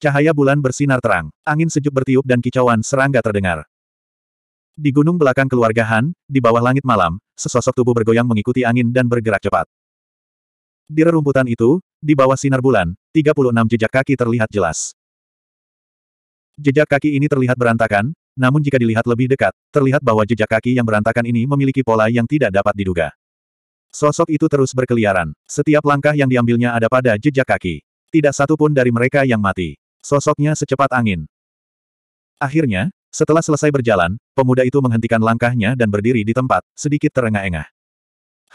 Cahaya bulan bersinar terang, angin sejuk bertiup dan kicauan serangga terdengar. Di gunung belakang keluarga Han, di bawah langit malam, sesosok tubuh bergoyang mengikuti angin dan bergerak cepat. Di rerumputan itu, di bawah sinar bulan, 36 jejak kaki terlihat jelas. Jejak kaki ini terlihat berantakan, namun jika dilihat lebih dekat, terlihat bahwa jejak kaki yang berantakan ini memiliki pola yang tidak dapat diduga. Sosok itu terus berkeliaran. Setiap langkah yang diambilnya ada pada jejak kaki. Tidak satu pun dari mereka yang mati. Sosoknya secepat angin. Akhirnya, setelah selesai berjalan, pemuda itu menghentikan langkahnya dan berdiri di tempat, sedikit terengah-engah.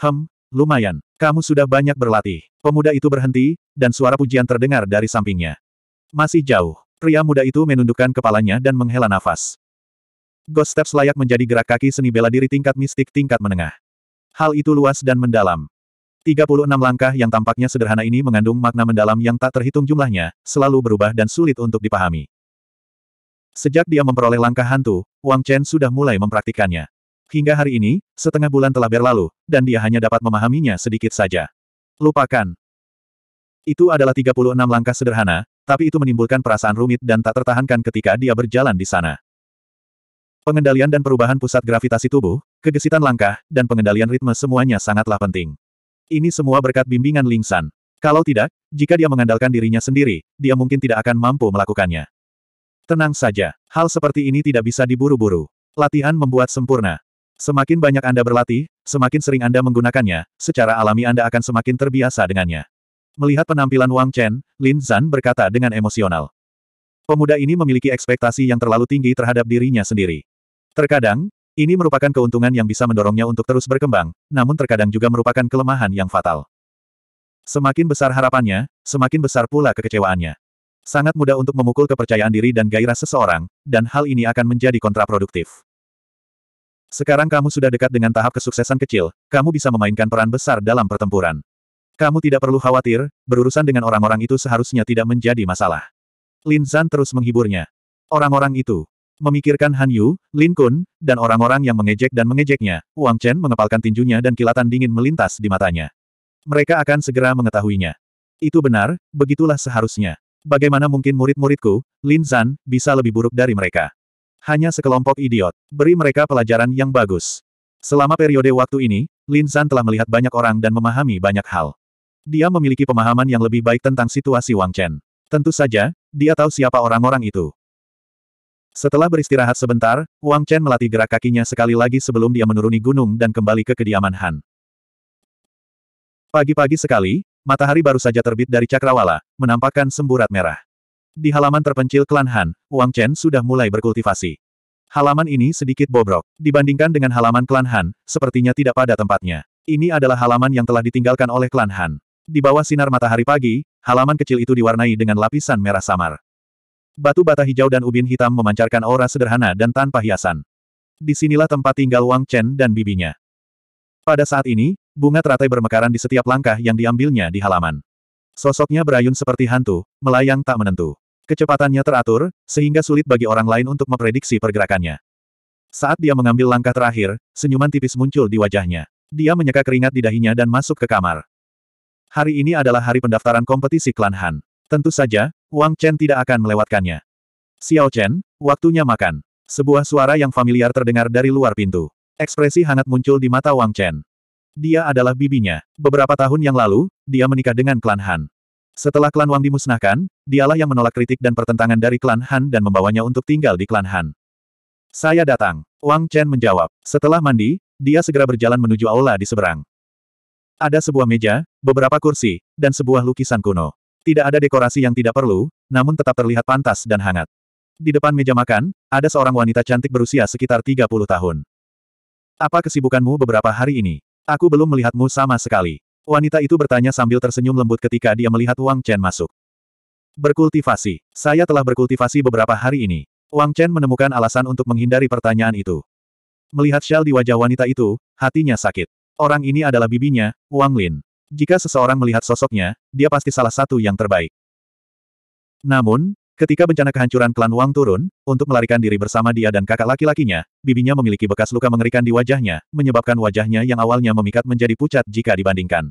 Hem, lumayan. Kamu sudah banyak berlatih. Pemuda itu berhenti, dan suara pujian terdengar dari sampingnya. Masih jauh. Pria muda itu menundukkan kepalanya dan menghela nafas. Ghost Steps layak menjadi gerak kaki seni bela diri tingkat mistik tingkat menengah. Hal itu luas dan mendalam. 36 langkah yang tampaknya sederhana ini mengandung makna mendalam yang tak terhitung jumlahnya, selalu berubah dan sulit untuk dipahami. Sejak dia memperoleh langkah hantu, Wang Chen sudah mulai mempraktikannya. Hingga hari ini, setengah bulan telah berlalu, dan dia hanya dapat memahaminya sedikit saja. Lupakan. Itu adalah 36 langkah sederhana, tapi itu menimbulkan perasaan rumit dan tak tertahankan ketika dia berjalan di sana. Pengendalian dan perubahan pusat gravitasi tubuh, kegesitan langkah, dan pengendalian ritme semuanya sangatlah penting. Ini semua berkat bimbingan Ling San. Kalau tidak, jika dia mengandalkan dirinya sendiri, dia mungkin tidak akan mampu melakukannya. Tenang saja, hal seperti ini tidak bisa diburu-buru. Latihan membuat sempurna. Semakin banyak Anda berlatih, semakin sering Anda menggunakannya, secara alami Anda akan semakin terbiasa dengannya. Melihat penampilan Wang Chen, Lin Zan berkata dengan emosional. Pemuda ini memiliki ekspektasi yang terlalu tinggi terhadap dirinya sendiri. Terkadang, ini merupakan keuntungan yang bisa mendorongnya untuk terus berkembang, namun terkadang juga merupakan kelemahan yang fatal. Semakin besar harapannya, semakin besar pula kekecewaannya. Sangat mudah untuk memukul kepercayaan diri dan gairah seseorang, dan hal ini akan menjadi kontraproduktif. Sekarang kamu sudah dekat dengan tahap kesuksesan kecil, kamu bisa memainkan peran besar dalam pertempuran. Kamu tidak perlu khawatir, berurusan dengan orang-orang itu seharusnya tidak menjadi masalah. Lin Zan terus menghiburnya. Orang-orang itu, Memikirkan Han Yu, Lin Kun, dan orang-orang yang mengejek dan mengejeknya, Wang Chen mengepalkan tinjunya dan kilatan dingin melintas di matanya. Mereka akan segera mengetahuinya. Itu benar, begitulah seharusnya. Bagaimana mungkin murid-muridku, Lin Zan, bisa lebih buruk dari mereka? Hanya sekelompok idiot. Beri mereka pelajaran yang bagus. Selama periode waktu ini, Lin Zan telah melihat banyak orang dan memahami banyak hal. Dia memiliki pemahaman yang lebih baik tentang situasi Wang Chen. Tentu saja, dia tahu siapa orang-orang itu. Setelah beristirahat sebentar, Wang Chen melatih gerak kakinya sekali lagi sebelum dia menuruni gunung dan kembali ke kediaman Han. Pagi-pagi sekali, matahari baru saja terbit dari cakrawala, menampakkan semburat merah. Di halaman terpencil klan Han, Wang Chen sudah mulai berkultivasi. Halaman ini sedikit bobrok. Dibandingkan dengan halaman klan Han, sepertinya tidak pada tempatnya. Ini adalah halaman yang telah ditinggalkan oleh klan Han. Di bawah sinar matahari pagi, halaman kecil itu diwarnai dengan lapisan merah samar. Batu bata hijau dan ubin hitam memancarkan aura sederhana dan tanpa hiasan. Di sinilah tempat tinggal Wang Chen dan bibinya. Pada saat ini, bunga teratai bermekaran di setiap langkah yang diambilnya di halaman. Sosoknya berayun seperti hantu, melayang tak menentu. Kecepatannya teratur, sehingga sulit bagi orang lain untuk memprediksi pergerakannya. Saat dia mengambil langkah terakhir, senyuman tipis muncul di wajahnya. Dia menyeka keringat di dahinya dan masuk ke kamar. Hari ini adalah hari pendaftaran kompetisi klan Han. Tentu saja, Wang Chen tidak akan melewatkannya. Xiao Chen, waktunya makan. Sebuah suara yang familiar terdengar dari luar pintu. Ekspresi hangat muncul di mata Wang Chen. Dia adalah bibinya. Beberapa tahun yang lalu, dia menikah dengan klan Han. Setelah klan Wang dimusnahkan, dialah yang menolak kritik dan pertentangan dari klan Han dan membawanya untuk tinggal di klan Han. Saya datang. Wang Chen menjawab. Setelah mandi, dia segera berjalan menuju aula di seberang. Ada sebuah meja, beberapa kursi, dan sebuah lukisan kuno. Tidak ada dekorasi yang tidak perlu, namun tetap terlihat pantas dan hangat. Di depan meja makan, ada seorang wanita cantik berusia sekitar 30 tahun. Apa kesibukanmu beberapa hari ini? Aku belum melihatmu sama sekali. Wanita itu bertanya sambil tersenyum lembut ketika dia melihat Wang Chen masuk. Berkultivasi. Saya telah berkultivasi beberapa hari ini. Wang Chen menemukan alasan untuk menghindari pertanyaan itu. Melihat shell di wajah wanita itu, hatinya sakit. Orang ini adalah bibinya, Wang Lin. Jika seseorang melihat sosoknya, dia pasti salah satu yang terbaik. Namun, ketika bencana kehancuran klan Wang turun, untuk melarikan diri bersama dia dan kakak laki-lakinya, bibinya memiliki bekas luka mengerikan di wajahnya, menyebabkan wajahnya yang awalnya memikat menjadi pucat jika dibandingkan.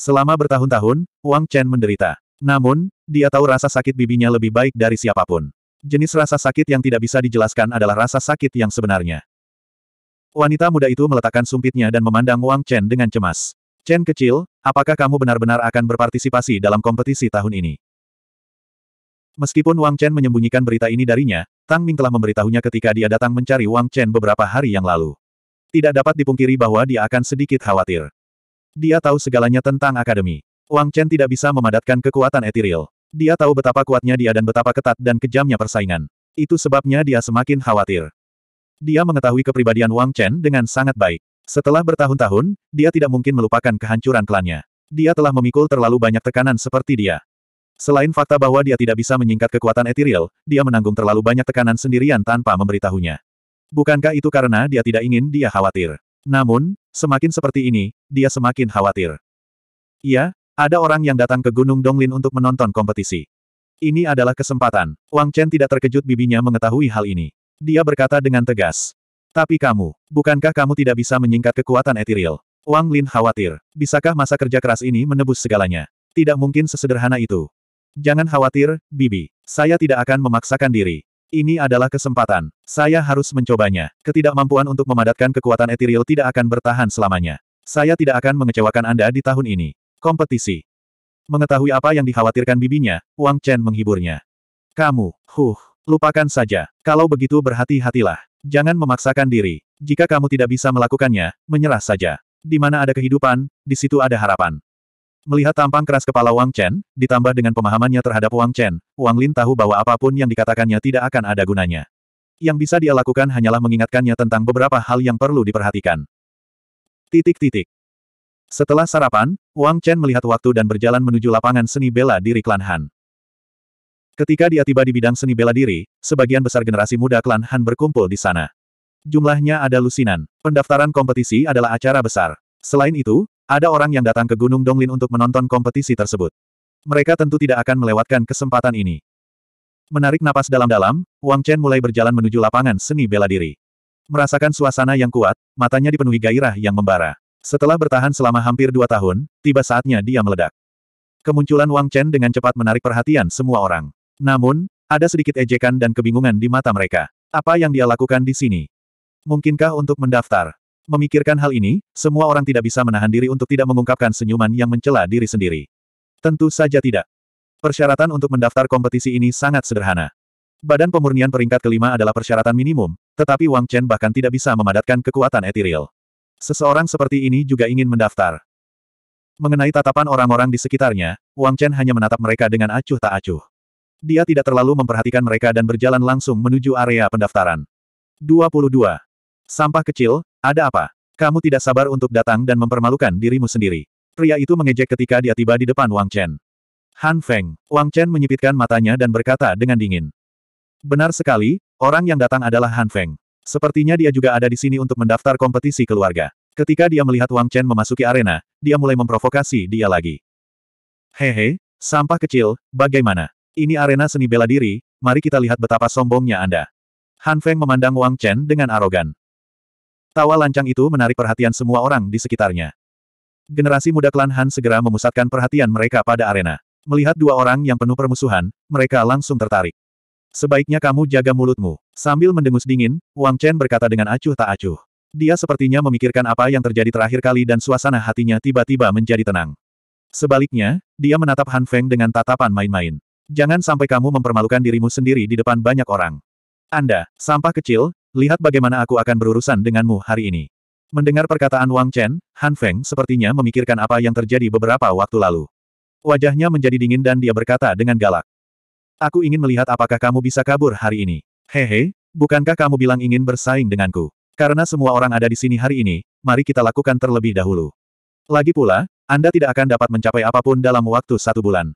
Selama bertahun-tahun, Wang Chen menderita. Namun, dia tahu rasa sakit bibinya lebih baik dari siapa pun. Jenis rasa sakit yang tidak bisa dijelaskan adalah rasa sakit yang sebenarnya. Wanita muda itu meletakkan sumpitnya dan memandang Wang Chen dengan cemas. Chen kecil, apakah kamu benar-benar akan berpartisipasi dalam kompetisi tahun ini? Meskipun Wang Chen menyembunyikan berita ini darinya, Tang Ming telah memberitahunya ketika dia datang mencari Wang Chen beberapa hari yang lalu. Tidak dapat dipungkiri bahwa dia akan sedikit khawatir. Dia tahu segalanya tentang akademi. Wang Chen tidak bisa memadatkan kekuatan etiril. Dia tahu betapa kuatnya dia dan betapa ketat dan kejamnya persaingan. Itu sebabnya dia semakin khawatir. Dia mengetahui kepribadian Wang Chen dengan sangat baik. Setelah bertahun-tahun, dia tidak mungkin melupakan kehancuran klannya. Dia telah memikul terlalu banyak tekanan seperti dia. Selain fakta bahwa dia tidak bisa menyingkat kekuatan etiril, dia menanggung terlalu banyak tekanan sendirian tanpa memberitahunya. Bukankah itu karena dia tidak ingin dia khawatir? Namun, semakin seperti ini, dia semakin khawatir. Iya, ada orang yang datang ke Gunung Donglin untuk menonton kompetisi. Ini adalah kesempatan. Wang Chen tidak terkejut bibinya mengetahui hal ini. Dia berkata dengan tegas. Tapi kamu, bukankah kamu tidak bisa menyingkat kekuatan etiril? Wang Lin khawatir. Bisakah masa kerja keras ini menebus segalanya? Tidak mungkin sesederhana itu. Jangan khawatir, Bibi. Saya tidak akan memaksakan diri. Ini adalah kesempatan. Saya harus mencobanya. Ketidakmampuan untuk memadatkan kekuatan etiril tidak akan bertahan selamanya. Saya tidak akan mengecewakan Anda di tahun ini. Kompetisi. Mengetahui apa yang dikhawatirkan bibinya, Wang Chen menghiburnya. Kamu, huh, lupakan saja. Kalau begitu berhati-hatilah. Jangan memaksakan diri. Jika kamu tidak bisa melakukannya, menyerah saja. Di mana ada kehidupan, di situ ada harapan. Melihat tampang keras kepala Wang Chen, ditambah dengan pemahamannya terhadap Wang Chen, Wang Lin tahu bahwa apa pun yang dikatakannya tidak akan ada gunanya. Yang bisa dia lakukan hanyalah mengingatkannya tentang beberapa hal yang perlu diperhatikan. Titik-titik. Setelah sarapan, Wang Chen melihat waktu dan berjalan menuju lapangan seni bela diri klan Han. Ketika dia tiba di bidang seni bela diri, sebagian besar generasi muda klan Han berkumpul di sana. Jumlahnya ada lusinan. Pendaftaran kompetisi adalah acara besar. Selain itu, ada orang yang datang ke Gunung Donglin untuk menonton kompetisi tersebut. Mereka tentu tidak akan melewatkan kesempatan ini. Menarik napas dalam-dalam, Wang Chen mulai berjalan menuju lapangan seni bela diri. Merasakan suasana yang kuat, matanya dipenuhi gairah yang membara. Setelah bertahan selama hampir dua tahun, tiba saatnya dia meledak. Kemunculan Wang Chen dengan cepat menarik perhatian semua orang. Namun, ada sedikit ejekan dan kebingungan di mata mereka. Apa yang dia lakukan di sini? Mungkinkah untuk mendaftar? Memikirkan hal ini, semua orang tidak bisa menahan diri untuk tidak mengungkapkan senyuman yang mencela diri sendiri. Tentu saja tidak. Persyaratan untuk mendaftar kompetisi ini sangat sederhana. Badan pemurnian peringkat kelima adalah persyaratan minimum, tetapi Wang Chen bahkan tidak bisa memadatkan kekuatan etiril. Seseorang seperti ini juga ingin mendaftar. Mengenai tatapan orang-orang di sekitarnya, Wang Chen hanya menatap mereka dengan acuh tak acuh. Dia tidak terlalu memperhatikan mereka dan berjalan langsung menuju area pendaftaran. 22. Sampah kecil, ada apa? Kamu tidak sabar untuk datang dan mempermalukan dirimu sendiri. Pria itu mengejek ketika dia tiba di depan Wang Chen. Han Feng. Wang Chen menyipitkan matanya dan berkata dengan dingin. Benar sekali, orang yang datang adalah Han Feng. Sepertinya dia juga ada di sini untuk mendaftar kompetisi keluarga. Ketika dia melihat Wang Chen memasuki arena, dia mulai memprovokasi dia lagi. Hehe, sampah kecil, bagaimana? Ini arena seni bela diri, mari kita lihat betapa sombongnya Anda. Han Feng memandang Wang Chen dengan arogan. Tawa lancang itu menarik perhatian semua orang di sekitarnya. Generasi muda klan Han segera memusatkan perhatian mereka pada arena. Melihat dua orang yang penuh permusuhan, mereka langsung tertarik. Sebaiknya kamu jaga mulutmu. Sambil mendengus dingin, Wang Chen berkata dengan acuh tak acuh. Dia sepertinya memikirkan apa yang terjadi terakhir kali dan suasana hatinya tiba-tiba menjadi tenang. Sebaliknya, dia menatap Han Feng dengan tatapan main-main. Jangan sampai kamu mempermalukan dirimu sendiri di depan banyak orang. Anda, sampah kecil, lihat bagaimana aku akan berurusan denganmu hari ini. Mendengar perkataan Wang Chen, Han Feng sepertinya memikirkan apa yang terjadi beberapa waktu lalu. Wajahnya menjadi dingin dan dia berkata dengan galak. Aku ingin melihat apakah kamu bisa kabur hari ini. Hehe, bukankah kamu bilang ingin bersaing denganku? Karena semua orang ada di sini hari ini, mari kita lakukan terlebih dahulu. Lagi pula, Anda tidak akan dapat mencapai apa pun dalam waktu satu bulan.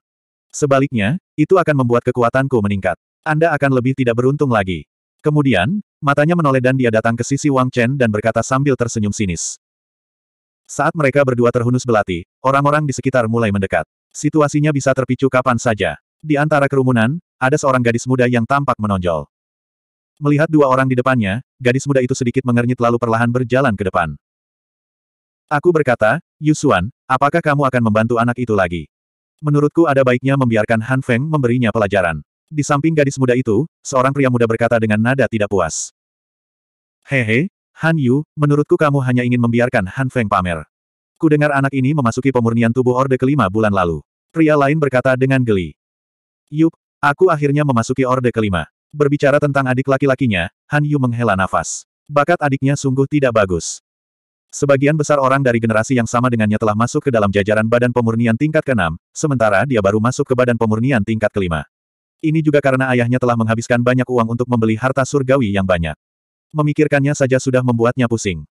Sebaliknya, itu akan membuat kekuatanku meningkat. Anda akan lebih tidak beruntung lagi. Kemudian, matanya menoleh dan dia datang ke sisi Wang Chen dan berkata sambil tersenyum sinis. Saat mereka berdua terhunus belati, orang-orang di sekitar mulai mendekat. Situasinya bisa terpicu kapan saja. Di antara kerumunan, ada seorang gadis muda yang tampak menonjol. Melihat dua orang di depannya, gadis muda itu sedikit mengernyit lalu perlahan berjalan ke depan. Aku berkata, Yusuan, apakah kamu akan membantu anak itu lagi? Menurutku ada baiknya membiarkan Han Feng memberinya pelajaran. Di samping gadis muda itu, seorang pria muda berkata dengan nada tidak puas. Hehe, Han Yu, menurutku kamu hanya ingin membiarkan Han Feng pamer. Ku dengar anak ini memasuki pemurnian tubuh Orde kelima bulan lalu. Pria lain berkata dengan geli. Yup, aku akhirnya memasuki Orde kelima. Berbicara tentang adik laki-lakinya, Han Yu menghela nafas. Bakat adiknya sungguh tidak bagus. Sebagian besar orang dari generasi yang sama dengannya telah masuk ke dalam jajaran badan pemurnian tingkat ke-6, sementara dia baru masuk ke badan pemurnian tingkat kelima. Ini juga karena ayahnya telah menghabiskan banyak uang untuk membeli harta surgawi yang banyak. Memikirkannya saja sudah membuatnya pusing.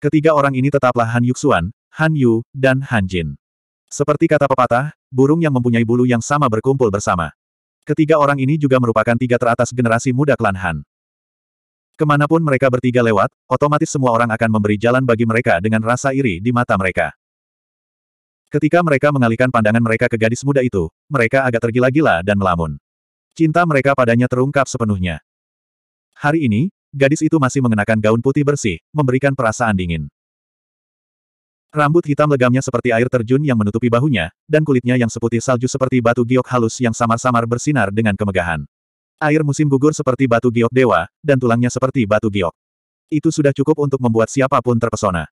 Ketiga orang ini tetaplah Han Yuxuan, Han Yu, dan Han Jin. Seperti kata pepatah, burung yang mempunyai bulu yang sama berkumpul bersama. Ketiga orang ini juga merupakan tiga teratas generasi muda klan Han. Ke mana pun mereka bertiga lewat, otomatis semua orang akan memberi jalan bagi mereka dengan rasa iri di mata mereka. Ketika mereka mengalihkan pandangan mereka ke gadis muda itu, mereka agak tergila-gila dan melamun. Cinta mereka padanya terungkap sepenuhnya. Hari ini, gadis itu masih mengenakan gaun putih bersih, memberikan perasaan dingin. Rambut hitam legamnya seperti air terjun yang menutupi bahunya, dan kulitnya yang seputih salju seperti batu giok halus yang samar-samar bersinar dengan kemegahan. Air musim gugur seperti batu giok dewa, dan tulangnya seperti batu giok. Itu sudah cukup untuk membuat siapa pun terpesona.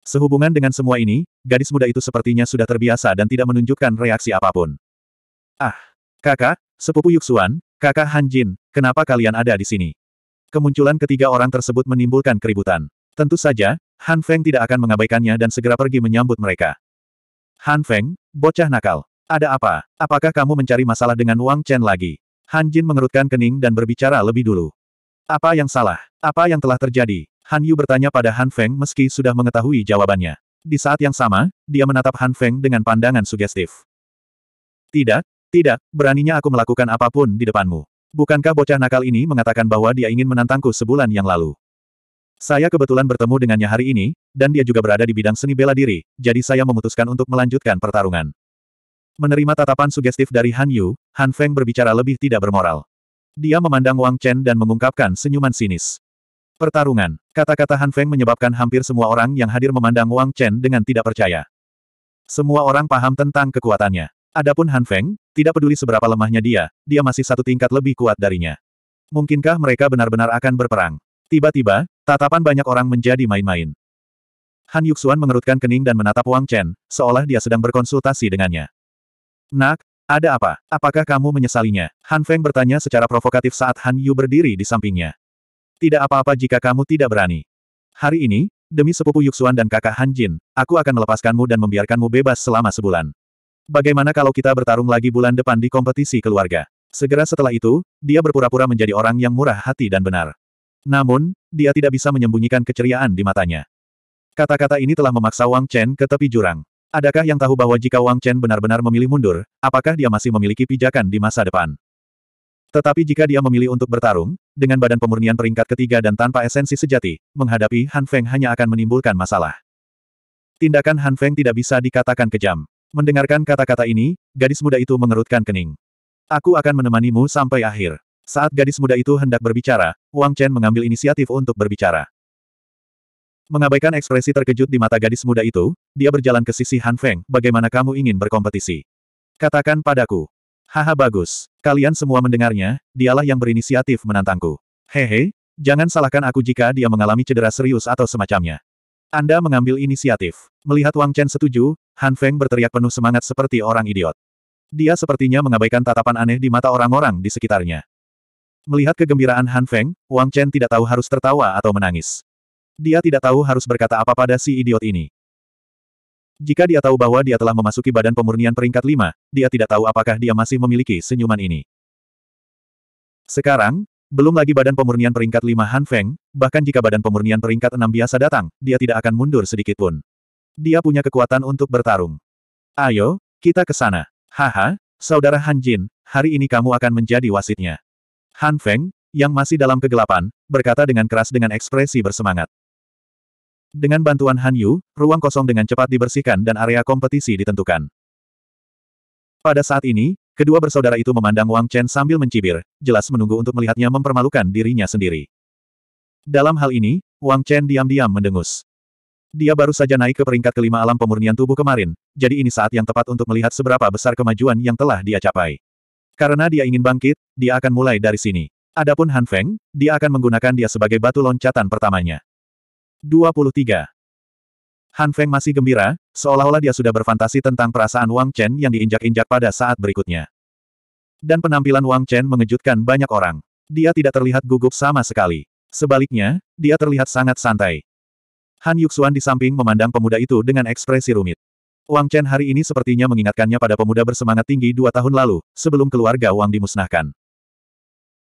Sehubungan dengan semua ini, gadis muda itu sepertinya sudah terbiasa dan tidak menunjukkan reaksi apa pun. Ah, kakak, sepupu Yuxuan, kakak Han Jin, kenapa kalian ada di sini? Kemunculan ketiga orang tersebut menimbulkan keributan. Tentu saja, Han Feng tidak akan mengabaikannya dan segera pergi menyambut mereka. Han Feng, bocah nakal. Ada apa? Apakah kamu mencari masalah dengan Wang Chen lagi? Han Jin mengerutkan kening dan berbicara lebih dulu. Apa yang salah? Apa yang telah terjadi? Han Yu bertanya pada Han Feng meski sudah mengetahui jawabannya. Di saat yang sama, dia menatap Han Feng dengan pandangan sugestif. Tidak, tidak, beraninya aku melakukan apa pun di depanmu. Bukankah bocah nakal ini mengatakan bahwa dia ingin menantangku sebulan yang lalu? Saya kebetulan bertemu dengannya hari ini, dan dia juga berada di bidang seni bela diri, jadi saya memutuskan untuk melanjutkan pertarungan. Menerima tatapan sugestif dari Han Yu, Han Feng berbicara lebih tidak bermoral. Dia memandang Wang Chen dan mengungkapkan senyuman sinis. Pertarungan. Kata-kata Han Feng menyebabkan hampir semua orang yang hadir memandang Wang Chen dengan tidak percaya. Semua orang paham tentang kekuatannya. Adapun Han Feng, tidak peduli seberapa lemahnya dia, dia masih satu tingkat lebih kuat darinya. Mungkinkah mereka benar-benar akan berperang? Tiba-tiba, tatapan banyak orang menjadi main-main. Han Yuxuan mengerutkan kening dan menatap Wang Chen, seolah dia sedang berkonsultasi dengannya. Nak, ada apa? Apakah kamu menyesalinya? Han Feng bertanya secara provokatif saat Han Yu berdiri di sampingnya. Tidak apa-apa jika kamu tidak berani. Hari ini, demi sepupu Yuxuan dan kakak Han Jin, aku akan melepaskanmu dan membiarkanmu bebas selama sebulan. Bagaimana kalau kita bertarung lagi bulan depan di kompetisi keluarga? Segera setelah itu, dia berpura-pura menjadi orang yang murah hati dan benar. Namun, dia tidak bisa menyembunyikan keceriaan di matanya. Kata-kata ini telah memaksa Wang Chen ke tepi jurang. Adakah yang tahu bahwa jika Wang Chen benar-benar memilih mundur, apakah dia masih memiliki pijakan di masa depan? Tetapi jika dia memilih untuk bertarung, dengan badan pemurnian peringkat ketiga dan tanpa esensi sejati, menghadapi Han Feng hanya akan menimbulkan masalah. Tindakan Han Feng tidak bisa dikatakan kejam. Mendengarkan kata-kata ini, gadis muda itu mengerutkan kening. Aku akan menemanimu sampai akhir. Saat gadis muda itu hendak berbicara, Wang Chen mengambil inisiatif untuk berbicara. Mengabaikan ekspresi terkejut di mata gadis muda itu, dia berjalan ke sisi Han Feng, bagaimana kamu ingin berkompetisi? Katakan padaku. Haha bagus. Kalian semua mendengarnya, dialah yang berinisiatif menantangku. Hehe, jangan salahkan aku jika dia mengalami cedera serius atau semacamnya. Anda mengambil inisiatif. Melihat Wang Chen setuju, Han Feng berteriak penuh semangat seperti orang idiot. Dia sepertinya mengabaikan tatapan aneh di mata orang-orang di sekitarnya. Melihat kegembiraan Han Feng, Wang Chen tidak tahu harus tertawa atau menangis. Dia tidak tahu harus berkata apa pada si idiot ini. Jika dia tahu bahwa dia telah memasuki badan pemurnian peringkat lima, dia tidak tahu apakah dia masih memiliki senyuman ini. Sekarang, belum lagi badan pemurnian peringkat lima Han Feng, bahkan jika badan pemurnian peringkat enam biasa datang, dia tidak akan mundur sedikit pun. Dia punya kekuatan untuk bertarung. Ayo, kita ke sana. Haha, saudara Han Jin, hari ini kamu akan menjadi wasitnya. Han Feng, yang masih dalam kegelapan, berkata dengan keras dengan ekspresi bersemangat. Dengan bantuan Han Yu, ruang kosong dengan cepat dibersihkan dan area kompetisi ditentukan. Pada saat ini, kedua bersaudara itu memandang Wang Chen sambil mencibir, jelas menunggu untuk melihatnya mempermalukan dirinya sendiri. Dalam hal ini, Wang Chen diam-diam mendengus. Dia baru saja naik ke peringkat kelima alam pemurnian tubuh kemarin, jadi ini saat yang tepat untuk melihat seberapa besar kemajuan yang telah dia capai. Karena dia ingin bangkit, dia akan mulai dari sini. Adapun Han Feng, dia akan menggunakan dia sebagai batu loncatan pertamanya. 23. Han Feng masih gembira, seolah-olah dia sudah berfantasi tentang perasaan Wang Chen yang diinjak-injak pada saat berikutnya. Dan penampilan Wang Chen mengejutkan banyak orang. Dia tidak terlihat gugup sama sekali. Sebaliknya, dia terlihat sangat santai. Han Yuxuan di samping memandang pemuda itu dengan ekspresi rumit. Wang Chen hari ini sepertinya mengingatkannya pada pemuda bersemangat tinggi dua tahun lalu, sebelum keluarga Wang dimusnahkan.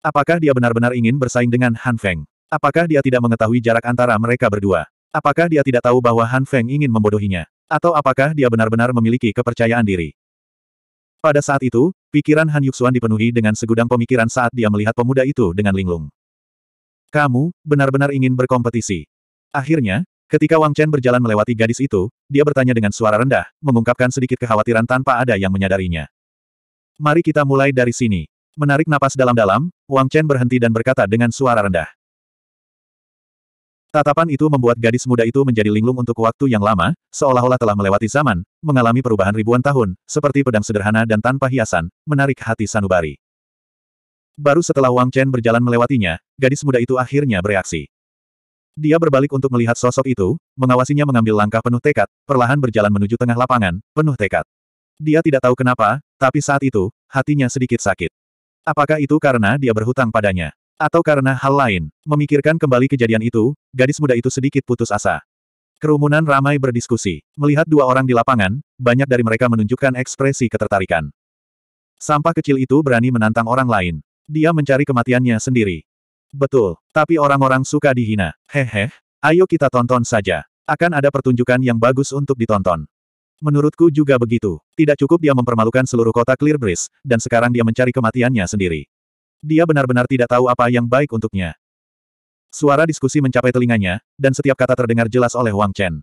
Apakah dia benar-benar ingin bersaing dengan Han Feng? Apakah dia tidak mengetahui jarak antara mereka berdua? Apakah dia tidak tahu bahwa Han Feng ingin membodohinya? Atau apakah dia benar-benar memiliki kepercayaan diri? Pada saat itu, pikiran Han Yuxuan dipenuhi dengan segudang pemikiran saat dia melihat pemuda itu dengan linglung. Kamu, benar-benar ingin berkompetisi. Akhirnya, ketika Wang Chen berjalan melewati gadis itu, dia bertanya dengan suara rendah, mengungkapkan sedikit kekhawatiran tanpa ada yang menyadarinya. Mari kita mulai dari sini. Menarik napas dalam-dalam, Wang Chen berhenti dan berkata dengan suara rendah. Tatapan itu membuat gadis muda itu menjadi linglung untuk waktu yang lama, seolah-olah telah melewati zaman, mengalami perubahan ribuan tahun, seperti pedang sederhana dan tanpa hiasan, menarik hati sanubari. Baru setelah Wang Chen berjalan melewatinya, gadis muda itu akhirnya bereaksi. Dia berbalik untuk melihat sosok itu, mengawasinya mengambil langkah penuh tekad, perlahan berjalan menuju tengah lapangan, penuh tekad. Dia tidak tahu kenapa, tapi saat itu, hatinya sedikit sakit. Apakah itu karena dia berhutang padanya? Atau karena hal lain, memikirkan kembali kejadian itu, gadis muda itu sedikit putus asa. Kerumunan ramai berdiskusi. Melihat dua orang di lapangan, banyak dari mereka menunjukkan ekspresi ketertarikan. Sampah kecil itu berani menantang orang lain. Dia mencari kematiannya sendiri. Betul, tapi orang-orang suka dihina. Hehe, ayo kita tonton saja. Akan ada pertunjukan yang bagus untuk ditonton. Menurutku juga begitu. Tidak cukup dia mempermalukan seluruh kota Clear Breeze, dan sekarang dia mencari kematiannya sendiri. Dia benar-benar tidak tahu apa yang baik untuknya. Suara diskusi mencapai telinganya, dan setiap kata terdengar jelas oleh Wang Chen.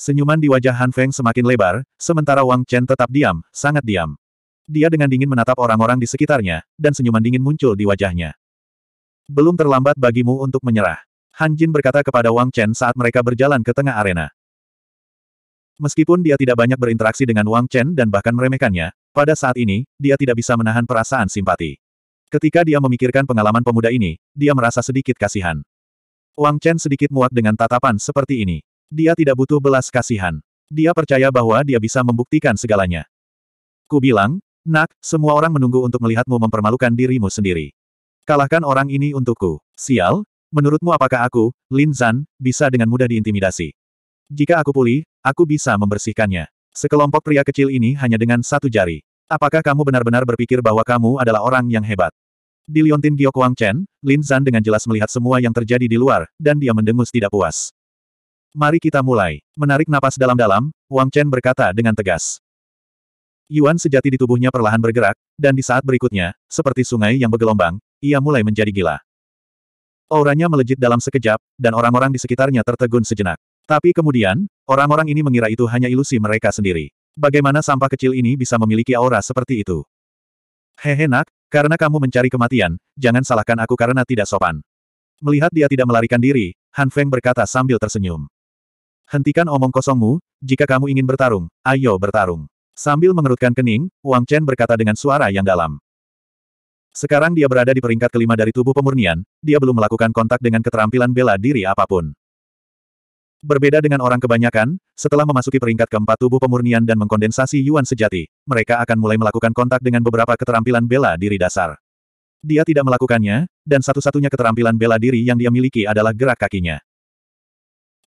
Senyuman di wajah Han Feng semakin lebar, sementara Wang Chen tetap diam, sangat diam. Dia dengan dingin menatap orang-orang di sekitarnya, dan senyuman dingin muncul di wajahnya. Belum terlambat bagimu untuk menyerah. Han Jin berkata kepada Wang Chen saat mereka berjalan ke tengah arena. Meskipun dia tidak banyak berinteraksi dengan Wang Chen dan bahkan meremehkannya, pada saat ini, dia tidak bisa menahan perasaan simpati. Ketika dia memikirkan pengalaman pemuda ini, dia merasa sedikit kasihan. Wang Chen sedikit muak dengan tatapan seperti ini. Dia tidak butuh belas kasihan. Dia percaya bahwa dia bisa membuktikan segalanya. Ku bilang, nak, semua orang menunggu untuk melihatmu mempermalukan dirimu sendiri. Kalahkan orang ini untukku. Sial, menurutmu apakah aku, Lin Zan, bisa dengan mudah diintimidasi? Jika aku pulih, aku bisa membersihkannya. Sekelompok pria kecil ini hanya dengan satu jari. Apakah kamu benar-benar berpikir bahwa kamu adalah orang yang hebat? Di Liontin Wang Chen, Lin Zan dengan jelas melihat semua yang terjadi di luar, dan dia mendengus tidak puas. Mari kita mulai. Menarik napas dalam-dalam, Wang Chen berkata dengan tegas. Yuan sejati di tubuhnya perlahan bergerak, dan di saat berikutnya, seperti sungai yang bergelombang, ia mulai menjadi gila. Auranya melejit dalam sekejap, dan orang-orang di sekitarnya tertegun sejenak. Tapi kemudian, orang-orang ini mengira itu hanya ilusi mereka sendiri. Bagaimana sampah kecil ini bisa memiliki aura seperti itu? Hehe nak, karena kamu mencari kematian, jangan salahkan aku karena tidak sopan. Melihat dia tidak melarikan diri, Han Feng berkata sambil tersenyum. Hentikan omong kosongmu, jika kamu ingin bertarung, ayo bertarung. Sambil mengerutkan kening, Wang Chen berkata dengan suara yang dalam. Sekarang dia berada di peringkat kelima dari tubuh pemurnian, dia belum melakukan kontak dengan keterampilan bela diri apa pun. Berbeda dengan orang kebanyakan, setelah memasuki peringkat keempat tubuh pemurnian dan mengkondensasi Yuan sejati, mereka akan mulai melakukan kontak dengan beberapa keterampilan bela diri dasar. Dia tidak melakukannya, dan satu-satunya keterampilan bela diri yang dia miliki adalah gerak kakinya.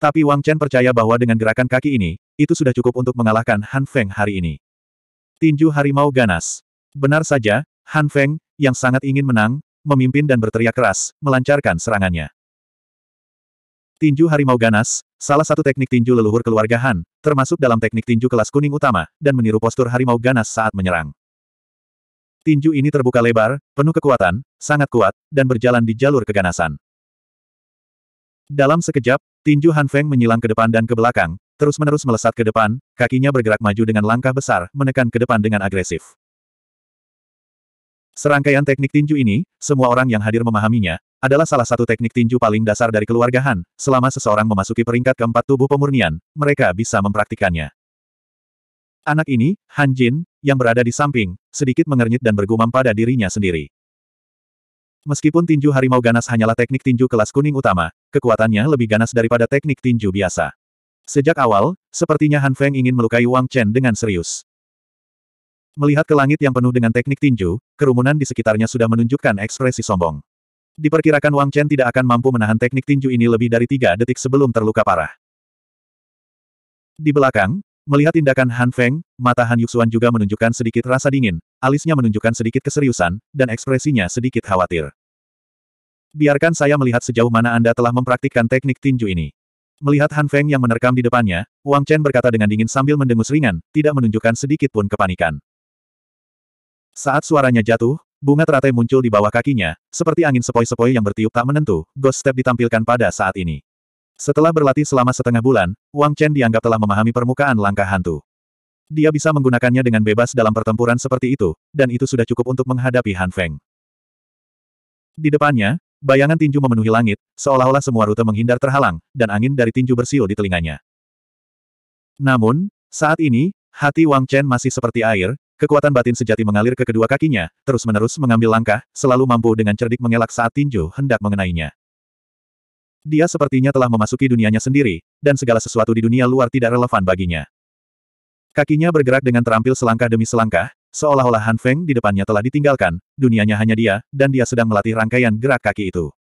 Tapi Wang Chen percaya bahwa dengan gerakan kaki ini, itu sudah cukup untuk mengalahkan Han Feng hari ini. Tinju Harimau Ganas. Benar saja, Han Feng, yang sangat ingin menang, memimpin dan berteriak keras, melancarkan serangannya. Tinju harimau ganas, salah satu teknik tinju leluhur keluarga Han, termasuk dalam teknik tinju kelas kuning utama, dan meniru postur harimau ganas saat menyerang. Tinju ini terbuka lebar, penuh kekuatan, sangat kuat, dan berjalan di jalur keganasan. Dalam sekejap, tinju Han Feng menyilang ke depan dan ke belakang, terus-menerus melesat ke depan, kakinya bergerak maju dengan langkah besar, menekan ke depan dengan agresif. Serangkaian teknik tinju ini, semua orang yang hadir memahaminya, adalah salah satu teknik tinju paling dasar dari keluarga Han. Selama seseorang memasuki peringkat keempat tubuh pemurnian, mereka bisa mempraktikannya. Anak ini, Han Jin, yang berada di samping, sedikit mengernyit dan bergumam pada dirinya sendiri. Meskipun tinju harimau ganas hanyalah teknik tinju kelas kuning utama, kekuatannya lebih ganas daripada teknik tinju biasa. Sejak awal, sepertinya Han Feng ingin melukai Wang Chen dengan serius. Melihat ke langit yang penuh dengan teknik tinju, kerumunan di sekitarnya sudah menunjukkan ekspresi sombong. Diperkirakan Wang Chen tidak akan mampu menahan teknik tinju ini lebih dari tiga detik sebelum terluka parah. Di belakang, melihat tindakan Han Feng, mata Han Yuxuan juga menunjukkan sedikit rasa dingin, alisnya menunjukkan sedikit keseriusan, dan ekspresinya sedikit khawatir. Biarkan saya melihat sejauh mana Anda telah mempraktikkan teknik tinju ini. Melihat Han Feng yang menerkam di depannya, Wang Chen berkata dengan dingin sambil mendengus ringan, tidak menunjukkan sedikit pun kepanikan. Saat suaranya jatuh, bunga teratai muncul di bawah kakinya, seperti angin sepoi-sepoi yang bertiup tak menentu, Ghost Step ditampilkan pada saat ini. Setelah berlatih selama setengah bulan, Wang Chen dianggap telah memahami permukaan langkah hantu. Dia bisa menggunakannya dengan bebas dalam pertempuran seperti itu, dan itu sudah cukup untuk menghadapi Han Feng. Di depannya, bayangan tinju memenuhi langit, seolah-olah semua rute menghindar terhalang, dan angin dari tinju bersiul di telinganya. Namun, saat ini, hati Wang Chen masih seperti air, Kekuatan batin sejati mengalir ke kedua kakinya, terus-menerus mengambil langkah, selalu mampu dengan cerdik mengelak saat tinju hendak mengenainya. Dia sepertinya telah memasuki dunianya sendiri, dan segala sesuatu di dunia luar tidak relevan baginya. Kakinya bergerak dengan terampil selangkah demi selangkah, seolah-olah Han Feng di depannya telah ditinggalkan, dunianya hanya dia, dan dia sedang melatih rangkaian gerak kaki itu.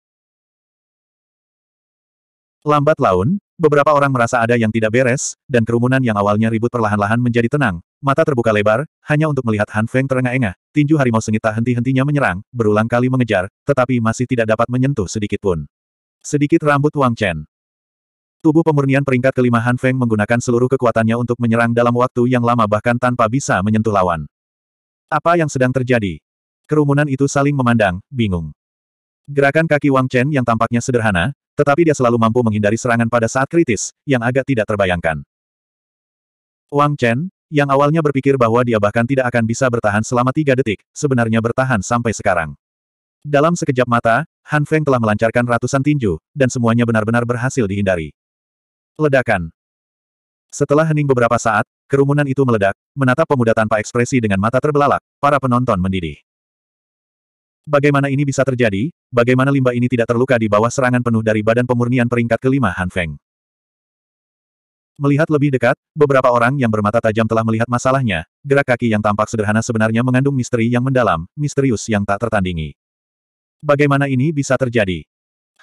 Lambat laun, beberapa orang merasa ada yang tidak beres, dan kerumunan yang awalnya ribut perlahan-lahan menjadi tenang, Mata terbuka lebar, hanya untuk melihat Han Feng terengah-engah, tinju harimau sengit tak henti-hentinya menyerang, berulang kali mengejar, tetapi masih tidak dapat menyentuh sedikit pun. Sedikit rambut Wang Chen. Tubuh pemurnian peringkat kelima Han Feng menggunakan seluruh kekuatannya untuk menyerang dalam waktu yang lama bahkan tanpa bisa menyentuh lawan. Apa yang sedang terjadi? Kerumunan itu saling memandang, bingung. Gerakan kaki Wang Chen yang tampaknya sederhana, tetapi dia selalu mampu menghindari serangan pada saat kritis, yang agak tidak terbayangkan. Wang Chen, yang awalnya berpikir bahwa dia bahkan tidak akan bisa bertahan selama tiga detik, sebenarnya bertahan sampai sekarang. Dalam sekejap mata, Han Feng telah melancarkan ratusan tinju, dan semuanya benar-benar berhasil dihindari. Ledakan. Setelah hening beberapa saat, kerumunan itu meledak, menatap pemuda tanpa ekspresi dengan mata terbelalak, para penonton mendidih. Bagaimana ini bisa terjadi? Bagaimana limbah ini tidak terluka di bawah serangan penuh dari badan pemurnian peringkat kelima Han Feng? Melihat lebih dekat, beberapa orang yang bermata tajam telah melihat masalahnya, gerak kaki yang tampak sederhana sebenarnya mengandung misteri yang mendalam, misterius yang tak tertandingi. Bagaimana ini bisa terjadi?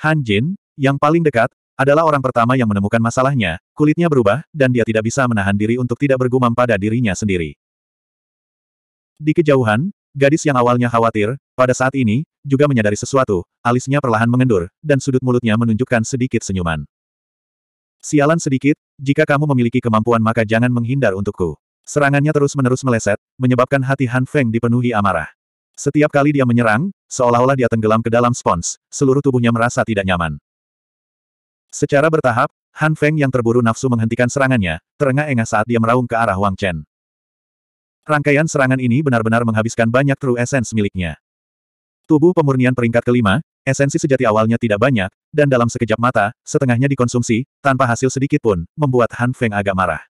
Han Jin, yang paling dekat, adalah orang pertama yang menemukan masalahnya, kulitnya berubah, dan dia tidak bisa menahan diri untuk tidak bergumam pada dirinya sendiri. Di kejauhan, gadis yang awalnya khawatir, pada saat ini, juga menyadari sesuatu, alisnya perlahan mengendur, dan sudut mulutnya menunjukkan sedikit senyuman. Sialan sedikit, jika kamu memiliki kemampuan maka jangan menghindar untukku. Serangannya terus-menerus meleset, menyebabkan hati Han Feng dipenuhi amarah. Setiap kali dia menyerang, seolah-olah dia tenggelam ke dalam spons, seluruh tubuhnya merasa tidak nyaman. Secara bertahap, Han Feng yang terburu nafsu menghentikan serangannya, terengah-engah saat dia meraung ke arah Wang Chen. Rangkaian serangan ini benar-benar menghabiskan banyak true essence miliknya. Tubuh pemurnian peringkat kelima, Esensi sejati awalnya tidak banyak, dan dalam sekejap mata, setengahnya dikonsumsi, tanpa hasil sedikit pun, membuat Han Feng agak marah.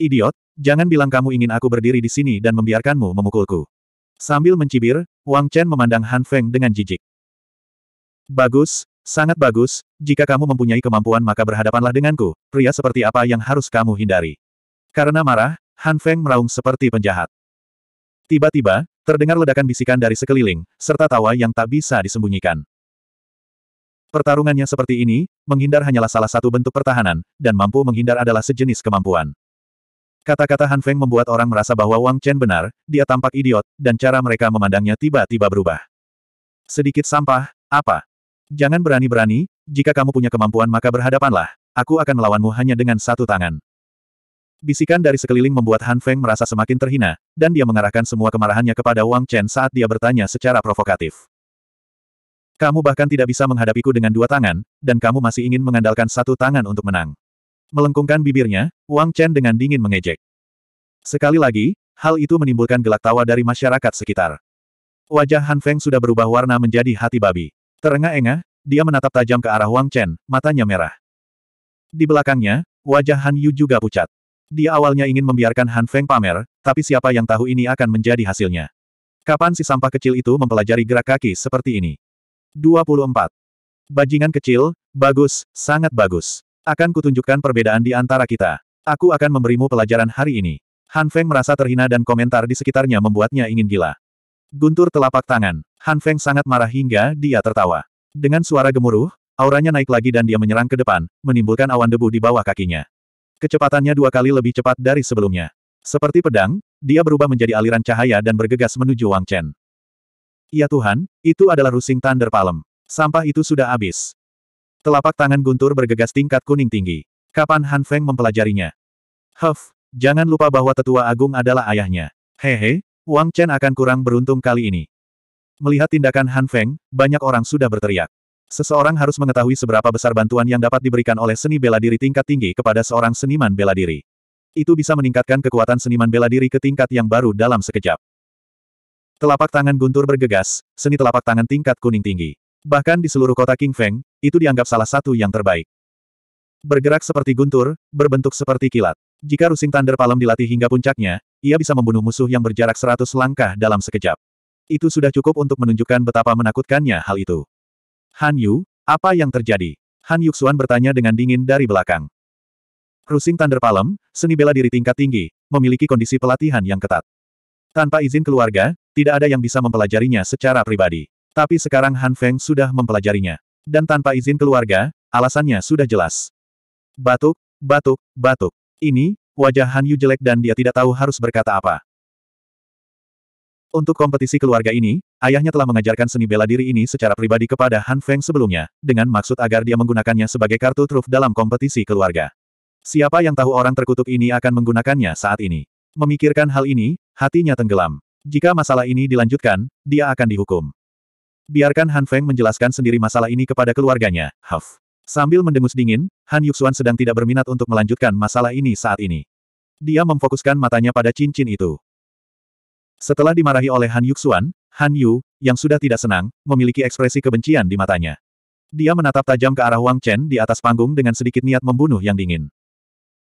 Idiot, jangan bilang kamu ingin aku berdiri di sini dan membiarkanmu memukulku. Sambil mencibir, Wang Chen memandang Han Feng dengan jijik. Bagus, sangat bagus, jika kamu mempunyai kemampuan maka berhadapanlah denganku, pria seperti apa yang harus kamu hindari. Karena marah, Han Feng meraung seperti penjahat. Tiba-tiba, Terdengar ledakan bisikan dari sekeliling, serta tawa yang tak bisa disembunyikan. Pertarungannya seperti ini, menghindar hanyalah salah satu bentuk pertahanan, dan mampu menghindar adalah sejenis kemampuan. Kata-kata Han Feng membuat orang merasa bahwa Wang Chen benar, dia tampak idiot, dan cara mereka memandangnya tiba-tiba berubah. Sedikit sampah, apa? Jangan berani-berani, jika kamu punya kemampuan maka berhadapanlah, aku akan melawanmu hanya dengan satu tangan. Bisikan dari sekeliling membuat Han Feng merasa semakin terhina, dan dia mengarahkan semua kemarahannya kepada Wang Chen saat dia bertanya secara provokatif. Kamu bahkan tidak bisa menghadapiku dengan dua tangan, dan kamu masih ingin mengandalkan satu tangan untuk menang. Melengkungkan bibirnya, Wang Chen dengan dingin mengejek. Sekali lagi, hal itu menimbulkan gelak tawa dari masyarakat sekitar. Wajah Han Feng sudah berubah warna menjadi hati babi. Terengah-engah, dia menatap tajam ke arah Wang Chen, matanya merah. Di belakangnya, wajah Han Yu juga pucat. Dia awalnya ingin membiarkan Han Feng pamer, tapi siapa yang tahu ini akan menjadi hasilnya. Kapan si sampah kecil itu mempelajari gerak kaki seperti ini? 24. Bajingan kecil, bagus, sangat bagus. Akan kutunjukkan perbedaan di antara kita. Aku akan memberimu pelajaran hari ini. Han Feng merasa terhina dan komentar di sekitarnya membuatnya ingin gila. Guntur telapak tangan. Han Feng sangat marah hingga dia tertawa. Dengan suara gemuruh, auranya naik lagi dan dia menyerang ke depan, menimbulkan awan debu di bawah kakinya. Kecepatannya dua kali lebih cepat dari sebelumnya. Seperti pedang, dia berubah menjadi aliran cahaya dan bergegas menuju Wang Chen. Ya Tuhan, itu adalah rusing Thunder Palm. Sampah itu sudah habis. Telapak tangan Guntur bergegas tingkat kuning tinggi. Kapan Han Feng mempelajarinya? Huff, jangan lupa bahwa tetua agung adalah ayahnya. Hehe, Wang Chen akan kurang beruntung kali ini. Melihat tindakan Han Feng, banyak orang sudah berteriak. Seseorang harus mengetahui seberapa besar bantuan yang dapat diberikan oleh seni bela diri tingkat tinggi kepada seorang seniman bela diri. Itu bisa meningkatkan kekuatan seniman bela diri ke tingkat yang baru dalam sekejap. Telapak tangan Guntur bergegas, seni telapak tangan tingkat kuning tinggi. Bahkan di seluruh kota King Feng, itu dianggap salah satu yang terbaik. Bergerak seperti guntur, berbentuk seperti kilat. Jika Rusing Thunder Palm dilatih hingga puncaknya, ia bisa membunuh musuh yang berjarak seratus langkah dalam sekejap. Itu sudah cukup untuk menunjukkan betapa menakutkannya hal itu. Han Yu, apa yang terjadi? Han Yuxuan bertanya dengan dingin dari belakang. Rusing Thunder Palm, seni bela diri tingkat tinggi, memiliki kondisi pelatihan yang ketat. Tanpa izin keluarga, tidak ada yang bisa mempelajarinya secara pribadi. Tapi sekarang Han Feng sudah mempelajarinya. Dan tanpa izin keluarga, alasannya sudah jelas. Batuk, batuk, batuk. Ini, wajah Han Yu jelek dan dia tidak tahu harus berkata apa. Untuk kompetisi keluarga ini, ayahnya telah mengajarkan seni bela diri ini secara pribadi kepada Han Feng sebelumnya, dengan maksud agar dia menggunakannya sebagai kartu truf dalam kompetisi keluarga. Siapa yang tahu orang terkutuk ini akan menggunakannya saat ini? Memikirkan hal ini, hatinya tenggelam. Jika masalah ini dilanjutkan, dia akan dihukum. Biarkan Han Feng menjelaskan sendiri masalah ini kepada keluarganya, Huff. Sambil mendengus dingin, Han Yuxuan sedang tidak berminat untuk melanjutkan masalah ini saat ini. Dia memfokuskan matanya pada cincin itu. Setelah dimarahi oleh Han Yuxuan, Han Yu, yang sudah tidak senang, memiliki ekspresi kebencian di matanya. Dia menatap tajam ke arah Wang Chen di atas panggung dengan sedikit niat membunuh yang dingin.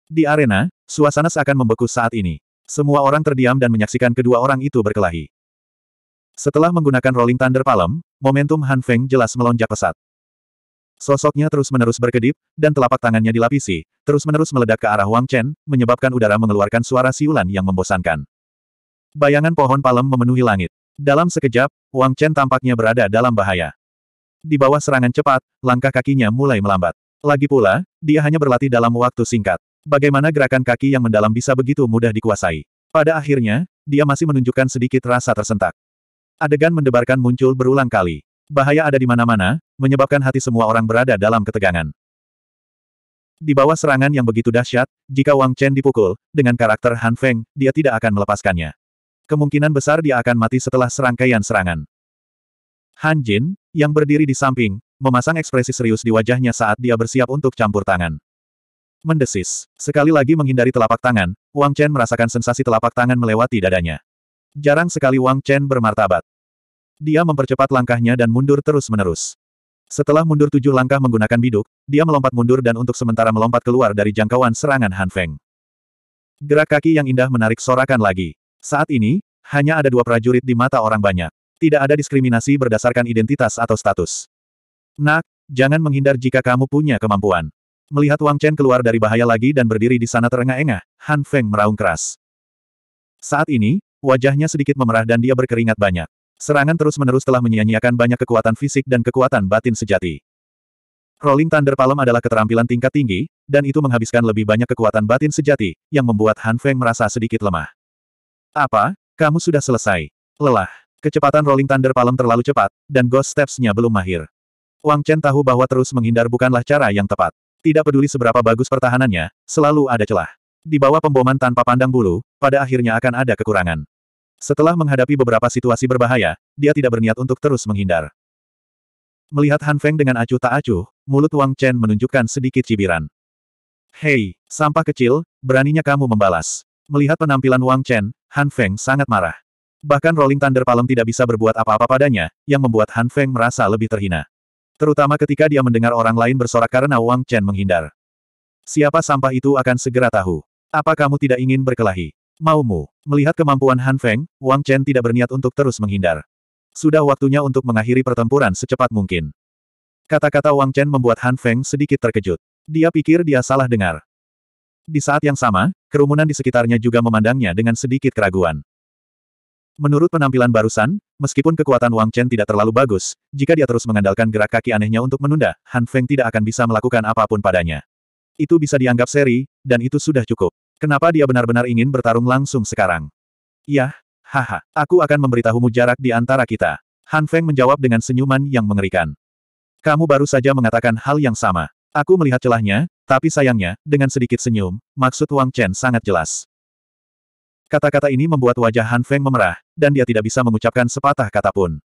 Di arena, suasana seakan membeku saat ini. Semua orang terdiam dan menyaksikan kedua orang itu berkelahi. Setelah menggunakan Rolling Thunder Palm, momentum Han Feng jelas melonjak pesat. Sosoknya terus-menerus berkedip, dan telapak tangannya dilapisi, terus-menerus meledak ke arah Wang Chen, menyebabkan udara mengeluarkan suara siulan yang membosankan. Bayangan pohon palem memenuhi langit. Dalam sekejap, Wang Chen tampaknya berada dalam bahaya. Di bawah serangan cepat, langkah kakinya mulai melambat. Lagi pula, dia hanya berlatih dalam waktu singkat. Bagaimana gerakan kaki yang mendalam bisa begitu mudah dikuasai? Pada akhirnya, dia masih menunjukkan sedikit rasa tersentak. Adegan mendebarkan muncul berulang kali. Bahaya ada di mana-mana, menyebabkan hati semua orang berada dalam ketegangan. Di bawah serangan yang begitu dahsyat, jika Wang Chen dipukul, dengan karakter Han Feng, dia tidak akan melepaskannya. Kemungkinan besar dia akan mati setelah serangkaian serangan. Han Jin, yang berdiri di samping, memasang ekspresi serius di wajahnya saat dia bersiap untuk campur tangan. Mendesis. Sekali lagi menghindari telapak tangan, Wang Chen merasakan sensasi telapak tangan melewati dadanya. Jarang sekali Wang Chen bermartabat. Dia mempercepat langkahnya dan mundur terus-menerus. Setelah mundur tujuh langkah menggunakan biduk, dia melompat mundur dan untuk sementara melompat keluar dari jangkauan serangan Han Feng. Gerak kaki yang indah menarik sorakan lagi. Saat ini, hanya ada dua prajurit di mata orang banyak. Tidak ada diskriminasi berdasarkan identitas atau status. Nak, jangan menghindar jika kamu punya kemampuan. Melihat Wang Chen keluar dari bahaya lagi dan berdiri di sana terengah-engah, Han Feng meraung keras. Saat ini, Wajahnya sedikit memerah dan dia berkeringat banyak. Serangan terus-menerus telah menyia-nyiakan banyak kekuatan fisik dan kekuatan batin sejati. Rolling Thunder Palm adalah keterampilan tingkat tinggi, dan itu menghabiskan lebih banyak kekuatan batin sejati, yang membuat Han Feng merasa sedikit lemah. Apa? Kamu sudah selesai. Lelah. Kecepatan Rolling Thunder Palm terlalu cepat, dan Ghost Steps-nya belum mahir. Wang Chen tahu bahwa terus menghindar bukanlah cara yang tepat. Tidak peduli seberapa bagus pertahanannya, selalu ada celah. Di bawah pemboman tanpa pandang bulu, pada akhirnya akan ada kekurangan. Setelah menghadapi beberapa situasi berbahaya, dia tidak berniat untuk terus menghindar. Melihat Han Feng dengan acuh tak acuh, mulut Wang Chen menunjukkan sedikit cibiran. Hei, sampah kecil, beraninya kamu membalas. Melihat penampilan Wang Chen, Han Feng sangat marah. Bahkan Rolling Thunder Palm tidak bisa berbuat apa-apa padanya, yang membuat Han Feng merasa lebih terhina. Terutama ketika dia mendengar orang lain bersorak karena Wang Chen menghindar. Siapa sampah itu akan segera tahu. Apa kamu tidak ingin berkelahi? Maumu. Melihat kemampuan Han Feng, Wang Chen tidak berniat untuk terus menghindar. Sudah waktunya untuk mengakhiri pertempuran secepat mungkin. Kata-kata Wang Chen membuat Han Feng sedikit terkejut. Dia pikir dia salah dengar. Di saat yang sama, kerumunan di sekitarnya juga memandangnya dengan sedikit keraguan. Menurut penampilan barusan, meskipun kekuatan Wang Chen tidak terlalu bagus, jika dia terus mengandalkan gerak kaki anehnya untuk menunda, Han Feng tidak akan bisa melakukan apa pun padanya. Itu bisa dianggap seri, dan itu sudah cukup. Kenapa dia benar-benar ingin bertarung langsung sekarang? Yah, haha, aku akan memberitahumu jarak di antara kita. Han Feng menjawab dengan senyuman yang mengerikan. Kamu baru saja mengatakan hal yang sama. Aku melihat celahnya, tapi sayangnya, dengan sedikit senyum, maksud Wang Chen sangat jelas. Kata-kata ini membuat wajah Han Feng memerah, dan dia tidak bisa mengucapkan sepatah kata pun.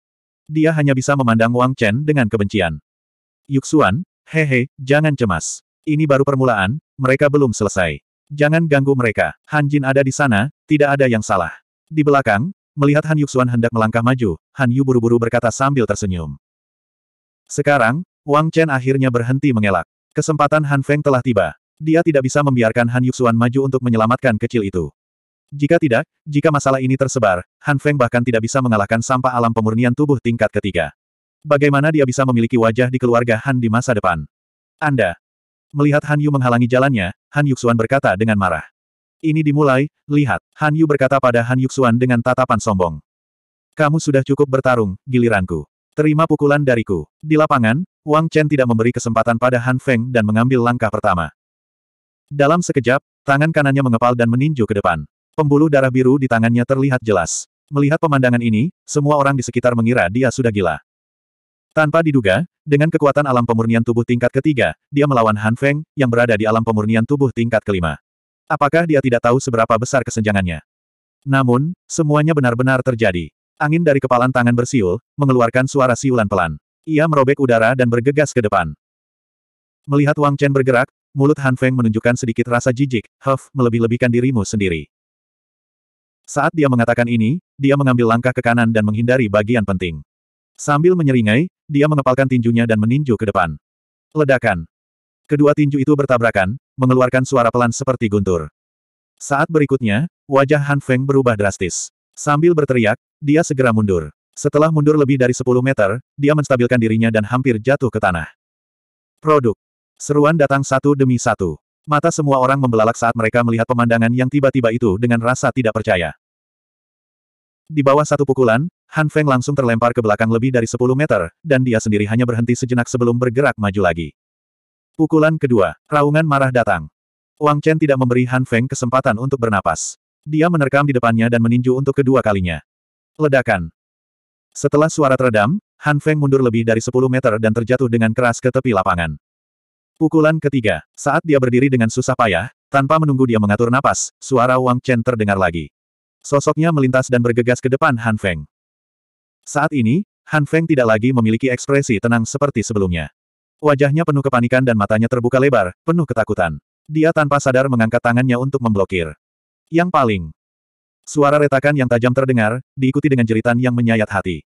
Dia hanya bisa memandang Wang Chen dengan kebencian. Yuxuan, hehe, jangan cemas. Ini baru permulaan, mereka belum selesai. Jangan ganggu mereka. Han Jin ada di sana, tidak ada yang salah. Di belakang, melihat Han Yuxuan hendak melangkah maju, Han Yu buru-buru berkata sambil tersenyum. Sekarang, Wang Chen akhirnya berhenti mengelak. Kesempatan Han Feng telah tiba. Dia tidak bisa membiarkan Han Yuxuan maju untuk menyelamatkan kecil itu. Jika tidak, jika masalah ini tersebar, Han Feng bahkan tidak bisa mengalahkan sampah alam pemurnian tubuh tingkat ketiga. Bagaimana dia bisa memiliki wajah di keluarga Han di masa depan? Anda, Melihat Han Yu menghalangi jalannya, Han Yuxuan berkata dengan marah. Ini dimulai, lihat, Han Yu berkata pada Han Yuxuan dengan tatapan sombong. Kamu sudah cukup bertarung, giliranku. Terima pukulan dariku. Di lapangan, Wang Chen tidak memberi kesempatan pada Han Feng dan mengambil langkah pertama. Dalam sekejap, tangan kanannya mengepal dan meninju ke depan. Pembuluh darah biru di tangannya terlihat jelas. Melihat pemandangan ini, semua orang di sekitar mengira dia sudah gila. Tanpa diduga, dengan kekuatan alam pemurnian tubuh tingkat ketiga, dia melawan Han Feng, yang berada di alam pemurnian tubuh tingkat kelima. Apakah dia tidak tahu seberapa besar kesenjangannya? Namun, semuanya benar-benar terjadi. Angin dari kepalan tangan bersiul, mengeluarkan suara siulan pelan. Ia merobek udara dan bergegas ke depan. Melihat Wang Chen bergerak, mulut Han Feng menunjukkan sedikit rasa jijik, Huff, melebih-lebihkan dirimu sendiri. Saat dia mengatakan ini, dia mengambil langkah ke kanan dan menghindari bagian penting. Sambil menyeringai, dia mengepalkan tinjunya dan meninju ke depan. Ledakan. Kedua tinju itu bertabrakan, mengeluarkan suara pelan seperti guntur. Saat berikutnya, wajah Han Feng berubah drastis. Sambil berteriak, dia segera mundur. Setelah mundur lebih dari 10 meter, dia menstabilkan dirinya dan hampir jatuh ke tanah. Produk. Seruan datang satu demi satu. Mata semua orang membelalak saat mereka melihat pemandangan yang tiba-tiba itu dengan rasa tidak percaya. Di bawah satu pukulan, Han Feng langsung terlempar ke belakang lebih dari 10 meter, dan dia sendiri hanya berhenti sejenak sebelum bergerak maju lagi. Pukulan kedua, raungan marah datang. Wang Chen tidak memberi Han Feng kesempatan untuk bernapas. Dia menerkam di depannya dan meninju untuk kedua kalinya. Ledakan. Setelah suara teredam, Han Feng mundur lebih dari 10 meter dan terjatuh dengan keras ke tepi lapangan. Pukulan ketiga, saat dia berdiri dengan susah payah, tanpa menunggu dia mengatur napas, suara Wang Chen terdengar lagi. Sosoknya melintas dan bergegas ke depan Han Feng. Saat ini, Han Feng tidak lagi memiliki ekspresi tenang seperti sebelumnya. Wajahnya penuh kepanikan dan matanya terbuka lebar, penuh ketakutan. Dia tanpa sadar mengangkat tangannya untuk memblokir. Yang paling. Suara retakan yang tajam terdengar, diikuti dengan jeritan yang menyayat hati.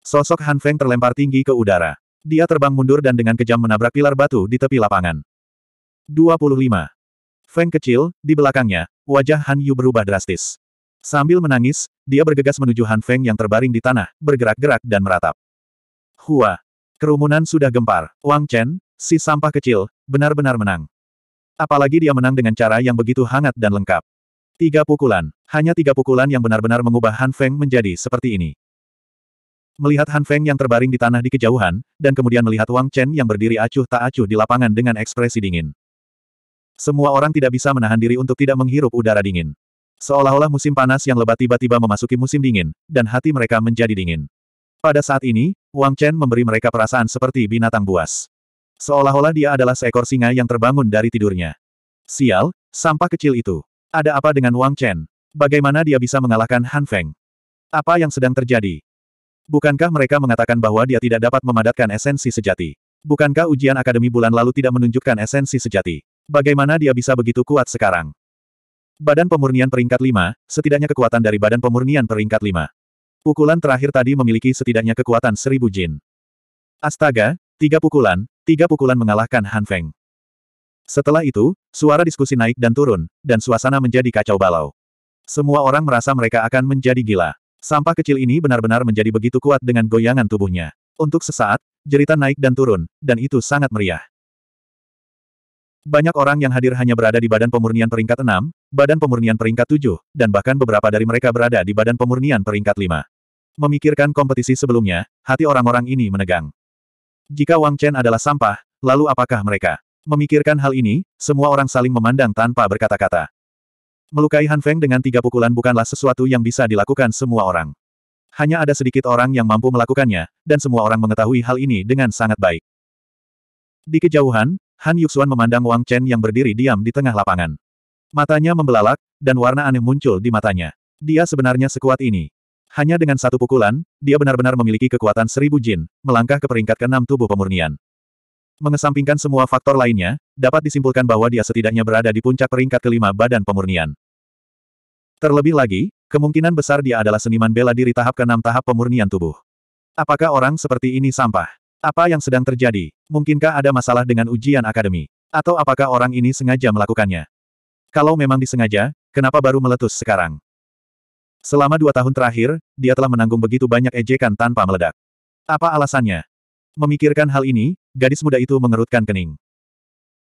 Sosok Han Feng terlempar tinggi ke udara. Dia terbang mundur dan dengan kejam menabrak pilar batu di tepi lapangan. 25. Feng kecil, di belakangnya, wajah Han Yu berubah drastis. Sambil menangis, dia bergegas menuju Han Feng yang terbaring di tanah, bergerak-gerak dan meratap. Hua! Kerumunan sudah gempar. Wang Chen, si sampah kecil, benar-benar menang. Apalagi dia menang dengan cara yang begitu hangat dan lengkap. Tiga pukulan. Hanya tiga pukulan yang benar-benar mengubah Han Feng menjadi seperti ini. Melihat Han Feng yang terbaring di tanah di kejauhan, dan kemudian melihat Wang Chen yang berdiri acuh tak acuh di lapangan dengan ekspresi dingin. Semua orang tidak bisa menahan diri untuk tidak menghirup udara dingin. Seolah-olah musim panas yang lebat tiba-tiba memasuki musim dingin, dan hati mereka menjadi dingin. Pada saat ini, Wang Chen memberi mereka perasaan seperti binatang buas. Seolah-olah dia adalah seekor singa yang terbangun dari tidurnya. Sial, sampah kecil itu. Ada apa dengan Wang Chen? Bagaimana dia bisa mengalahkan Han Feng? Apa yang sedang terjadi? Bukankah mereka mengatakan bahwa dia tidak dapat memadatkan esensi sejati? Bukankah ujian akademi bulan lalu tidak menunjukkan esensi sejati? Bagaimana dia bisa begitu kuat sekarang? Badan pemurnian peringkat 5, setidaknya kekuatan dari badan pemurnian peringkat 5. Pukulan terakhir tadi memiliki setidaknya kekuatan seribu jin. Astaga, tiga pukulan, tiga pukulan mengalahkan Han Feng. Setelah itu, suara diskusi naik dan turun, dan suasana menjadi kacau balau. Semua orang merasa mereka akan menjadi gila. Sampah kecil ini benar-benar menjadi begitu kuat dengan goyangan tubuhnya. Untuk sesaat, jeritan naik dan turun, dan itu sangat meriah. Banyak orang yang hadir hanya berada di badan pemurnian peringkat 6, badan pemurnian peringkat 7, dan bahkan beberapa dari mereka berada di badan pemurnian peringkat 5. Memikirkan kompetisi sebelumnya, hati orang-orang ini menegang. Jika Wang Chen adalah sampah, lalu apakah mereka? Memikirkan hal ini, semua orang saling memandang tanpa berkata-kata. Melukai Han Feng dengan tiga pukulan bukanlah sesuatu yang bisa dilakukan semua orang. Hanya ada sedikit orang yang mampu melakukannya, dan semua orang mengetahui hal ini dengan sangat baik. Di kejauhan, Han Yuxuan memandang Wang Chen yang berdiri diam di tengah lapangan. Matanya membelalak, dan warna aneh muncul di matanya. Dia sebenarnya sekuat ini. Hanya dengan satu pukulan, dia benar-benar memiliki kekuatan seribu jin, melangkah ke peringkat ke-6 tubuh pemurnian. Mengesampingkan semua faktor lainnya, dapat disimpulkan bahwa dia setidaknya berada di puncak peringkat kelima badan pemurnian. Terlebih lagi, kemungkinan besar dia adalah seniman bela diri tahap ke-6 tahap pemurnian tubuh. Apakah orang seperti ini sampah? Apa yang sedang terjadi? Mungkinkah ada masalah dengan ujian akademi? Atau apakah orang ini sengaja melakukannya? Kalau memang disengaja, kenapa baru meletus sekarang? Selama dua tahun terakhir, dia telah menanggung begitu banyak ejekan tanpa meledak. Apa alasannya? Memikirkan hal ini, gadis muda itu mengerutkan kening.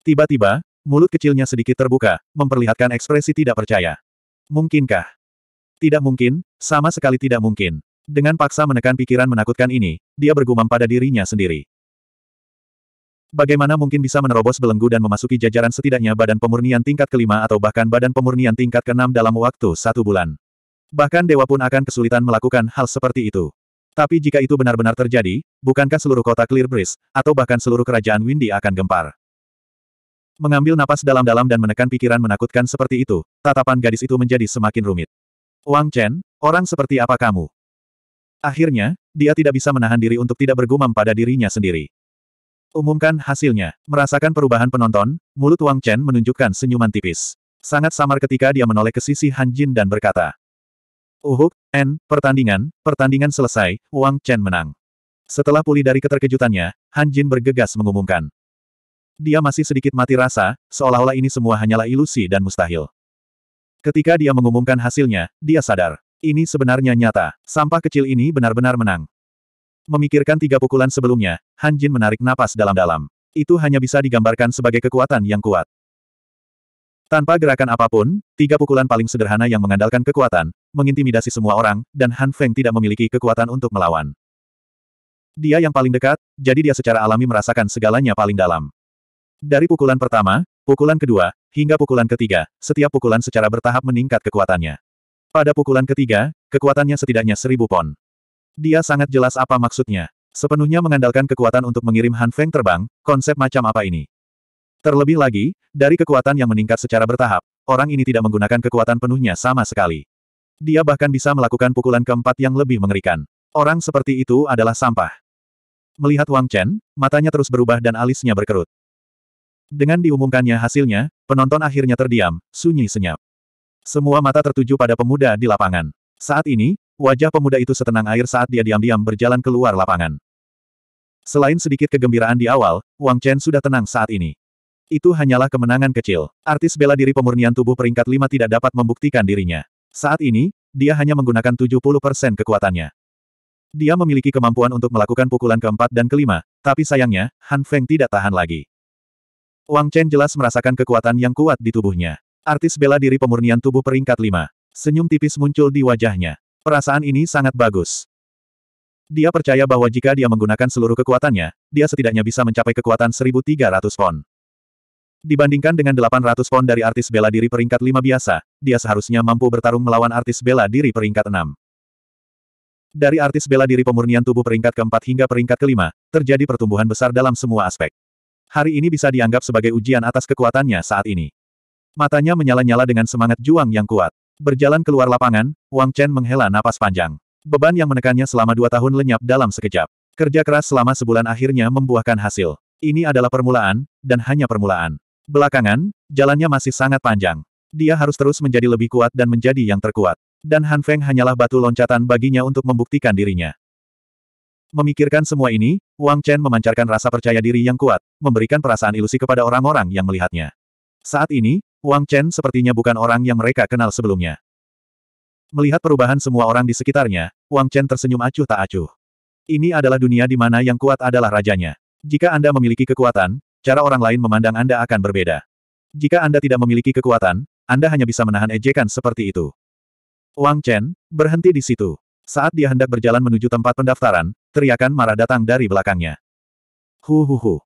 Tiba-tiba, mulut kecilnya sedikit terbuka, memperlihatkan ekspresi tidak percaya. Mungkinkah? Tidak mungkin, sama sekali tidak mungkin. Dengan paksa menekan pikiran menakutkan ini, dia bergumam pada dirinya sendiri. Bagaimana mungkin bisa menerobos belenggu dan memasuki jajaran setidaknya badan pemurnian tingkat kelima atau bahkan badan pemurnian tingkat keenam dalam waktu satu bulan? Bahkan dewa pun akan kesulitan melakukan hal seperti itu. Tapi jika itu benar-benar terjadi, bukankah seluruh kota Clear Breeze, atau bahkan seluruh kerajaan Windy akan gempar? Mengambil napas dalam-dalam dan menekan pikiran menakutkan seperti itu, tatapan gadis itu menjadi semakin rumit. Wang Chen, orang seperti apa kamu? Akhirnya, dia tidak bisa menahan diri untuk tidak bergumam pada dirinya sendiri. Umumkan hasilnya. Merasakan perubahan penonton, mulut Wang Chen menunjukkan senyuman tipis. Sangat samar ketika dia menoleh ke sisi Han Jin dan berkata, Uhuk, N, pertandingan, pertandingan selesai, Wang Chen menang. Setelah pulih dari keterkejutannya, Han Jin bergegas mengumumkan. Dia masih sedikit mati rasa, seolah-olah ini semua hanyalah ilusi dan mustahil. Ketika dia mengumumkan hasilnya, dia sadar. Ini sebenarnya nyata, sampah kecil ini benar-benar menang. Memikirkan tiga pukulan sebelumnya, Han Jin menarik napas dalam-dalam. Itu hanya bisa digambarkan sebagai kekuatan yang kuat. Tanpa gerakan apa pun, tiga pukulan paling sederhana yang mengandalkan kekuatan, mengintimidasi semua orang, dan Han Feng tidak memiliki kekuatan untuk melawan. Dia yang paling dekat, jadi dia secara alami merasakan segalanya paling dalam. Dari pukulan pertama, pukulan kedua, hingga pukulan ketiga, setiap pukulan secara bertahap meningkat kekuatannya. Pada pukulan ketiga, kekuatannya setidaknya seribu pon. Dia sangat jelas apa maksudnya. Sepenuhnya mengandalkan kekuatan untuk mengirim Han Feng terbang, konsep macam apa ini? Terlebih lagi, dari kekuatan yang meningkat secara bertahap, orang ini tidak menggunakan kekuatan penuhnya sama sekali. Dia bahkan bisa melakukan pukulan keempat yang lebih mengerikan. Orang seperti itu adalah sampah. Melihat Wang Chen, matanya terus berubah dan alisnya berkerut. Dengan diumumkannya hasilnya, penonton akhirnya terdiam, sunyi senyap. Semua mata tertuju pada pemuda di lapangan. Saat ini, wajah pemuda itu setenang air saat dia diam-diam berjalan keluar lapangan. Selain sedikit kegembiraan di awal, Wang Chen sudah tenang saat ini. Itu hanyalah kemenangan kecil. Artis bela diri pemurnian tubuh peringkat 5 tidak dapat membuktikan dirinya. Saat ini, dia hanya menggunakan 70% kekuatannya. Dia memiliki kemampuan untuk melakukan pukulan keempat dan kelima, tapi sayangnya, Han Feng tidak tahan lagi. Wang Chen jelas merasakan kekuatan yang kuat di tubuhnya. Artis bela diri pemurnian tubuh peringkat 5. Senyum tipis muncul di wajahnya. Perasaan ini sangat bagus. Dia percaya bahwa jika dia menggunakan seluruh kekuatannya, dia setidaknya bisa mencapai kekuatan 1300 pon. Dibandingkan dengan 800 pon dari artis bela diri peringkat 5 biasa, dia seharusnya mampu bertarung melawan artis bela diri peringkat 6. Dari artis bela diri pemurnian tubuh peringkat keempat hingga peringkat kelima, terjadi pertumbuhan besar dalam semua aspek. Hari ini bisa dianggap sebagai ujian atas kekuatannya saat ini. Matanya menyala-nyala dengan semangat juang yang kuat. Berjalan keluar lapangan, Wang Chen menghela napas panjang. Beban yang menekannya selama dua tahun lenyap dalam sekejap. Kerja keras selama sebulan akhirnya membuahkan hasil. Ini adalah permulaan, dan hanya permulaan. Belakangan, jalannya masih sangat panjang. Dia harus terus menjadi lebih kuat dan menjadi yang terkuat. Dan Han Feng hanyalah batu loncatan baginya untuk membuktikan dirinya. Memikirkan semua ini, Wang Chen memancarkan rasa percaya diri yang kuat, memberikan perasaan ilusi kepada orang-orang yang melihatnya. Saat ini, Wang Chen sepertinya bukan orang yang mereka kenal sebelumnya. Melihat perubahan semua orang di sekitarnya, Wang Chen tersenyum acuh tak acuh. Ini adalah dunia di mana yang kuat adalah rajanya. Jika Anda memiliki kekuatan, cara orang lain memandang Anda akan berbeda. Jika Anda tidak memiliki kekuatan, Anda hanya bisa menahan ejekan seperti itu. Wang Chen, berhenti di situ. Saat dia hendak berjalan menuju tempat pendaftaran, teriakan marah datang dari belakangnya. Hu hu hu.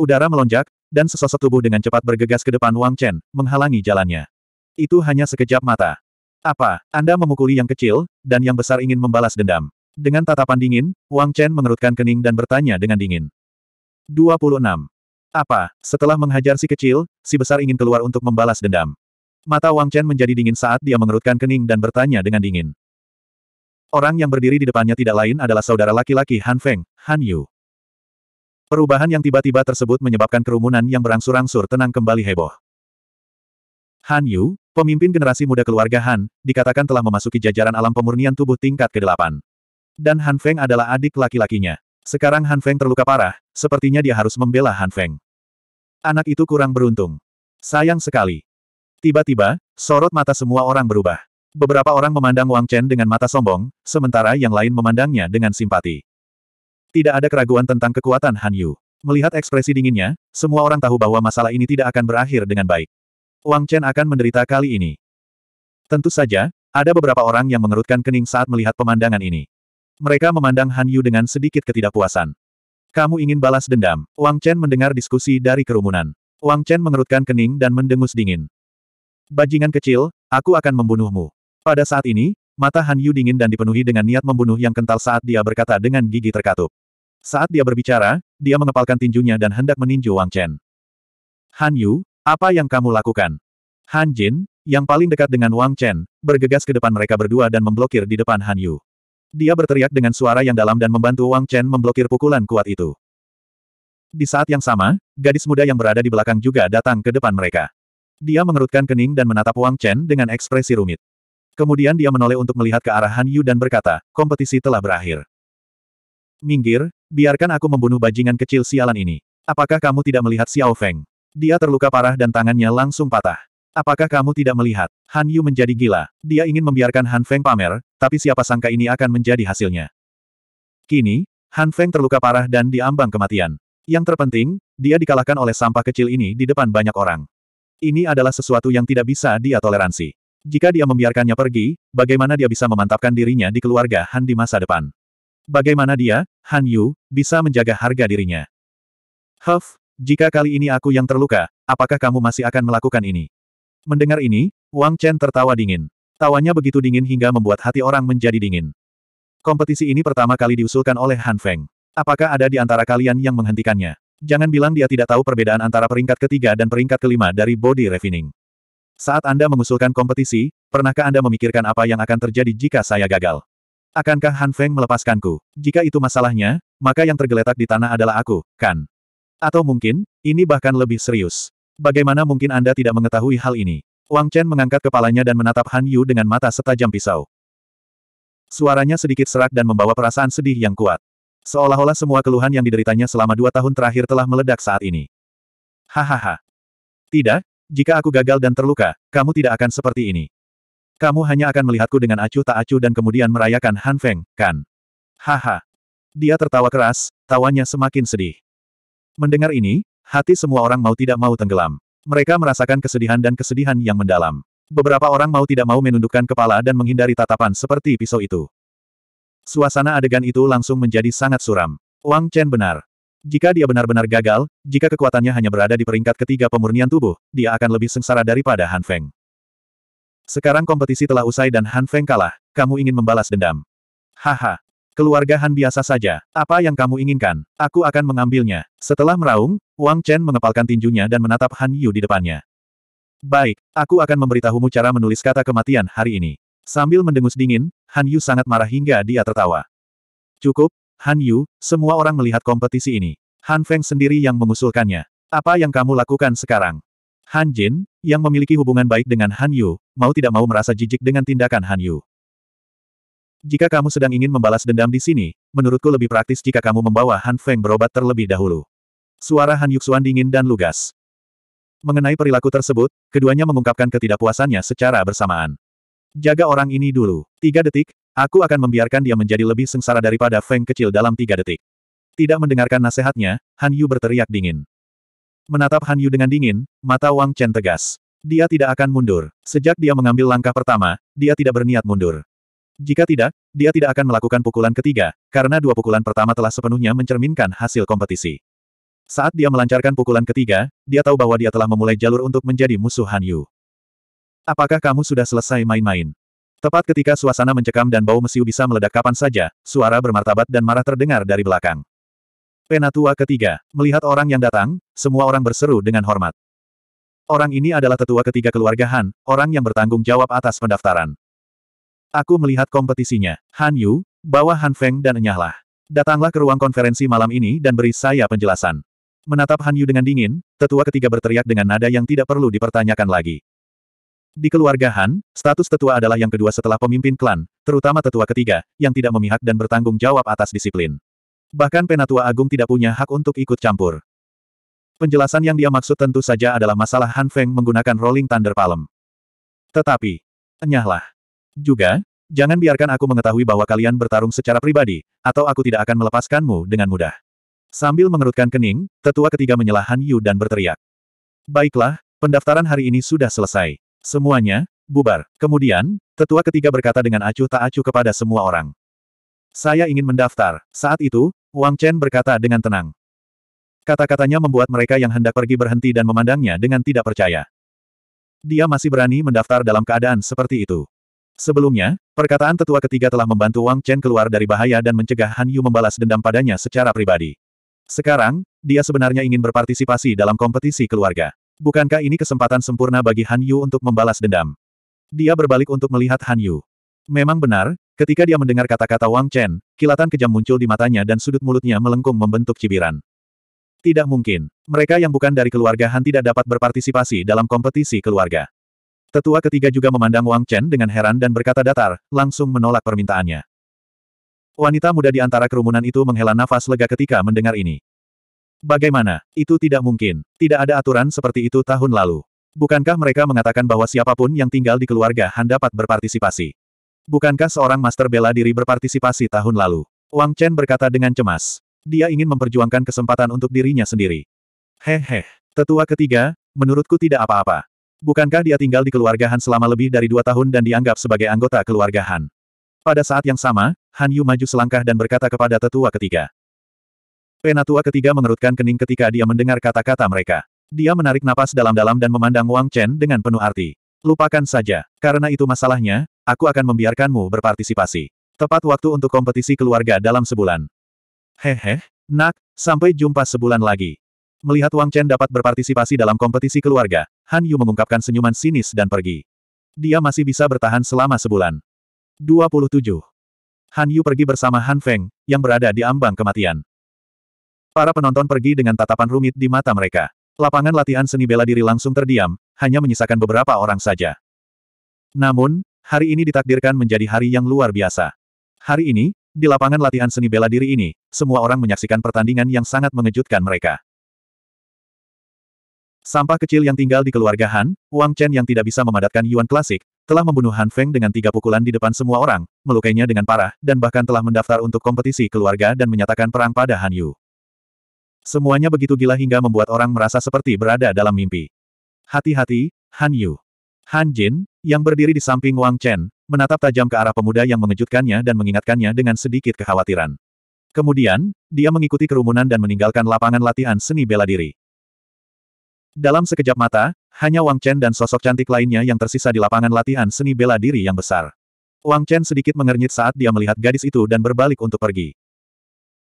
Udara melonjak, dan sesosok tubuh dengan cepat bergegas ke depan Wang Chen, menghalangi jalannya. Itu hanya sekejap mata. Apa, Anda memukuli yang kecil, dan yang besar ingin membalas dendam? Dengan tatapan dingin, Wang Chen mengerutkan kening dan bertanya dengan dingin. 26. Apa, setelah menghajar si kecil, si besar ingin keluar untuk membalas dendam? Mata Wang Chen menjadi dingin saat dia mengerutkan kening dan bertanya dengan dingin. Orang yang berdiri di depannya tidak lain adalah saudara laki-laki Han Feng, Han Yu. Perubahan yang tiba-tiba tersebut menyebabkan kerumunan yang berangsur-angsur tenang kembali heboh. Han Yu, Pemimpin generasi muda keluarga Han, dikatakan telah memasuki jajaran alam pemurnian tubuh tingkat ke-8. Dan Han Feng adalah adik laki-lakinya. Sekarang Han Feng terluka parah, sepertinya dia harus membela Han Feng. Anak itu kurang beruntung. Sayang sekali. Tiba-tiba, sorot mata semua orang berubah. Beberapa orang memandang Wang Chen dengan mata sombong, sementara yang lain memandangnya dengan simpati. Tidak ada keraguan tentang kekuatan Han Yu. Melihat ekspresi dinginnya, semua orang tahu bahwa masalah ini tidak akan berakhir dengan baik. Wang Chen akan menderita kali ini. Tentu saja, ada beberapa orang yang mengerutkan kening saat melihat pemandangan ini. Mereka memandang Han Yu dengan sedikit ketidakpuasan. Kamu ingin balas dendam. Wang Chen mendengar diskusi dari kerumunan. Wang Chen mengerutkan kening dan mendengus dingin. Bajingan kecil, aku akan membunuhmu. Pada saat ini, mata Han Yu dingin dan dipenuhi dengan niat membunuh yang kental saat dia berkata dengan gigi terkatup. Saat dia berbicara, dia mengepalkan tinjunya dan hendak meninju Wang Chen. Han Yu, apa yang kamu lakukan? Han Jin, yang paling dekat dengan Wang Chen, bergegas ke depan mereka berdua dan memblokir di depan Han Yu. Dia berteriak dengan suara yang dalam dan membantu Wang Chen memblokir pukulan kuat itu. Di saat yang sama, gadis muda yang berada di belakang juga datang ke depan mereka. Dia mengerutkan kening dan menatap Wang Chen dengan ekspresi rumit. Kemudian dia menoleh untuk melihat ke arah Han Yu dan berkata, kompetisi telah berakhir. Minggir, biarkan aku membunuh bajingan kecil sialan ini. Apakah kamu tidak melihat Xiao Feng? Dia terluka parah dan tangannya langsung patah. Apakah kamu tidak melihat? Han Yu menjadi gila. Dia ingin membiarkan Han Feng pamer, tapi siapa sangka ini akan menjadi hasilnya. Kini, Han Feng terluka parah dan diambang kematian. Yang terpenting, dia dikalahkan oleh sampah kecil ini di depan banyak orang. Ini adalah sesuatu yang tidak bisa dia toleransi. Jika dia membiarkannya pergi, bagaimana dia bisa memantapkan dirinya di keluarga Han di masa depan? Bagaimana dia, Han Yu, bisa menjaga harga dirinya? Huff, jika kali ini aku yang terluka, apakah kamu masih akan melakukan ini? Mendengar ini, Wang Chen tertawa dingin. Tawanya begitu dingin hingga membuat hati orang menjadi dingin. Kompetisi ini pertama kali diusulkan oleh Han Feng. Apakah ada di antara kalian yang menghentikannya? Jangan bilang dia tidak tahu perbedaan antara peringkat ketiga dan peringkat kelima dari body refining. Saat Anda mengusulkan kompetisi, pernahkah Anda memikirkan apa yang akan terjadi jika saya gagal? Akankah Han Feng melepaskanku? Jika itu masalahnya, maka yang tergeletak di tanah adalah aku, kan? Atau mungkin, ini bahkan lebih serius. Bagaimana mungkin Anda tidak mengetahui hal ini? Wang Chen mengangkat kepalanya dan menatap Han Yu dengan mata setajam pisau. Suaranya sedikit serak dan membawa perasaan sedih yang kuat. Seolah-olah semua keluhan yang dideritanya selama dua tahun terakhir telah meledak saat ini. Hahaha. Tidak, jika aku gagal dan terluka, kamu tidak akan seperti ini. Kamu hanya akan melihatku dengan acuh tak acuh dan kemudian merayakan Han Feng, kan? Haha. Dia tertawa keras, tawanya semakin sedih. Mendengar ini, hati semua orang mau tidak mau tenggelam. Mereka merasakan kesedihan dan kesedihan yang mendalam. Beberapa orang mau tidak mau menundukkan kepala dan menghindari tatapan seperti pisau itu. Suasana adegan itu langsung menjadi sangat suram. Wang Chen benar. Jika dia benar-benar gagal, jika kekuatannya hanya berada di peringkat ketiga pemurnian tubuh, dia akan lebih sengsara daripada Han Feng. Sekarang kompetisi telah usai dan Han Feng kalah, kamu ingin membalas dendam. Haha, Keluarga Han biasa saja. Apa yang kamu inginkan? Aku akan mengambilnya. Setelah meraung, Wang Chen mengepalkan tinjunya dan menatap Han Yu di depannya. Baik, aku akan memberitahumu cara menulis kata kematian hari ini. Sambil mendengus dingin, Han Yu sangat marah hingga dia tertawa. Cukup, Han Yu, semua orang melihat kompetisi ini. Han Feng sendiri yang mengusulkannya. Apa yang kamu lakukan sekarang? Han Jin, yang memiliki hubungan baik dengan Han Yu, mau tidak mau merasa jijik dengan tindakan Han Yu. Jika kamu sedang ingin membalas dendam di sini, menurutku lebih praktis jika kamu membawa Han Feng berobat terlebih dahulu. Suara Han Yuxuan dingin dan lugas. Mengenai perilaku tersebut, keduanya mengungkapkan ketidakpuasannya secara bersamaan. Jaga orang ini dulu. Tiga detik, aku akan membiarkan dia menjadi lebih sengsara daripada Feng kecil dalam tiga detik. Tidak mendengarkan nasihatnya, Han Yu berteriak dingin. Menatap Han Yu dengan dingin, mata Wang Chen tegas. Dia tidak akan mundur. Sejak dia mengambil langkah pertama, dia tidak berniat mundur. Jika tidak, dia tidak akan melakukan pukulan ketiga, karena dua pukulan pertama telah sepenuhnya mencerminkan hasil kompetisi. Saat dia melancarkan pukulan ketiga, dia tahu bahwa dia telah memulai jalur untuk menjadi musuh Han Yu. Apakah kamu sudah selesai main-main? Tepat ketika suasana mencekam dan bau mesiu bisa meledak kapan saja, suara bermartabat dan marah terdengar dari belakang. Penatua ketiga, melihat orang yang datang, semua orang berseru dengan hormat. Orang ini adalah tetua ketiga keluarga Han, orang yang bertanggung jawab atas pendaftaran. Aku melihat kompetisinya. Han Yu, bawa Han Feng dan enyahlah. Datanglah ke ruang konferensi malam ini dan beri saya penjelasan. Menatap Han Yu dengan dingin, tetua ketiga berteriak dengan nada yang tidak perlu dipertanyakan lagi. Di keluarga Han, status tetua adalah yang kedua setelah pemimpin klan, terutama tetua ketiga, yang tidak memihak dan bertanggung jawab atas disiplin. Bahkan Penatua Agung tidak punya hak untuk ikut campur. Penjelasan yang dia maksud tentu saja adalah masalah Han Feng menggunakan Rolling Thunder Palm. Tetapi, enyahlah. Juga, jangan biarkan aku mengetahui bahwa kalian bertarung secara pribadi, atau aku tidak akan melepaskanmu dengan mudah. Sambil mengerutkan kening, tetua ketiga menyelah Han Yu dan berteriak. Baiklah, pendaftaran hari ini sudah selesai. Semuanya, bubar. Kemudian, tetua ketiga berkata dengan acuh tak acuh kepada semua orang. Saya ingin mendaftar. Saat itu, Wang Chen berkata dengan tenang. Kata-katanya membuat mereka yang hendak pergi berhenti dan memandangnya dengan tidak percaya. Dia masih berani mendaftar dalam keadaan seperti itu. Sebelumnya, perkataan tetua ketiga telah membantu Wang Chen keluar dari bahaya dan mencegah Han Yu membalas dendam padanya secara pribadi. Sekarang, dia sebenarnya ingin berpartisipasi dalam kompetisi keluarga. Bukankah ini kesempatan sempurna bagi Han Yu untuk membalas dendam? Dia berbalik untuk melihat Han Yu. Memang benar, Ketika dia mendengar kata-kata Wang Chen, kilatan kejam muncul di matanya dan sudut mulutnya melengkung membentuk cibiran. Tidak mungkin. Mereka yang bukan dari keluarga Han tidak dapat berpartisipasi dalam kompetisi keluarga. Tetua ketiga juga memandang Wang Chen dengan heran dan berkata datar, langsung menolak permintaannya. Wanita muda di antara kerumunan itu menghela nafas lega ketika mendengar ini. Bagaimana? Itu tidak mungkin. Tidak ada aturan seperti itu tahun lalu. Bukankah mereka mengatakan bahwa siapa pun yang tinggal di keluarga Han dapat berpartisipasi? Bukankah seorang master bela diri berpartisipasi tahun lalu? Wang Chen berkata dengan cemas. Dia ingin memperjuangkan kesempatan untuk dirinya sendiri. Hehe. Tetua ketiga, menurutku tidak apa-apa. Bukankah dia tinggal di keluarga Han selama lebih dari dua tahun dan dianggap sebagai anggota keluarga Han? Pada saat yang sama, Han Yu maju selangkah dan berkata kepada tetua ketiga. Penatua ketiga mengerutkan kening ketika dia mendengar kata-kata mereka. Dia menarik napas dalam-dalam dan memandang Wang Chen dengan penuh arti. Lupakan saja. Karena itu masalahnya, aku akan membiarkanmu berpartisipasi. Tepat waktu untuk kompetisi keluarga dalam sebulan. Hehe, nak, sampai jumpa sebulan lagi. Melihat Wang Chen dapat berpartisipasi dalam kompetisi keluarga, Han Yu mengungkapkan senyuman sinis dan pergi. Dia masih bisa bertahan selama sebulan. 27. Han Yu pergi bersama Han Feng, yang berada di ambang kematian. Para penonton pergi dengan tatapan rumit di mata mereka. Lapangan latihan seni bela diri langsung terdiam, hanya menyisakan beberapa orang saja. Namun, hari ini ditakdirkan menjadi hari yang luar biasa. Hari ini, di lapangan latihan seni bela diri ini, semua orang menyaksikan pertandingan yang sangat mengejutkan mereka. Sampah kecil yang tinggal di keluarga Han, Wang Chen yang tidak bisa memadatkan Yuan klasik, telah membunuh Han Feng dengan tiga pukulan di depan semua orang, melukainya dengan parah, dan bahkan telah mendaftar untuk kompetisi keluarga dan menyatakan perang pada Han Yu. Semuanya begitu gila hingga membuat orang merasa seperti berada dalam mimpi. Hati-hati, Han Yu. Han Jin, yang berdiri di samping Wang Chen, menatap tajam ke arah pemuda yang mengejutkannya dan mengingatkannya dengan sedikit kekhawatiran. Kemudian, dia mengikuti kerumunan dan meninggalkan lapangan latihan seni bela diri. Dalam sekejap mata, hanya Wang Chen dan sosok cantik lainnya yang tersisa di lapangan latihan seni bela diri yang besar. Wang Chen sedikit mengernyit saat dia melihat gadis itu dan berbalik untuk pergi.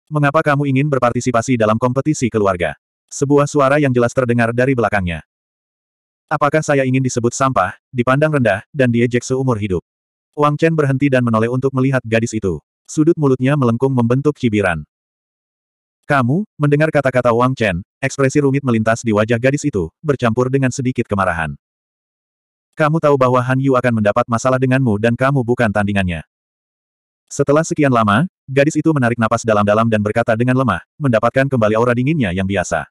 Mengapa kamu ingin berpartisipasi dalam kompetisi keluarga? Sebuah suara yang jelas terdengar dari belakangnya. Apakah saya ingin disebut sampah, dipandang rendah, dan diejek seumur hidup? Wang Chen berhenti dan menoleh untuk melihat gadis itu. Sudut mulutnya melengkung membentuk cibiran. Kamu, mendengar kata-kata Wang Chen, ekspresi rumit melintas di wajah gadis itu, bercampur dengan sedikit kemarahan. Kamu tahu bahwa Han Yu akan mendapat masalah denganmu dan kamu bukan tandingannya. Setelah sekian lama, gadis itu menarik napas dalam-dalam dan berkata dengan lemah, mendapatkan kembali aura dinginnya yang biasa.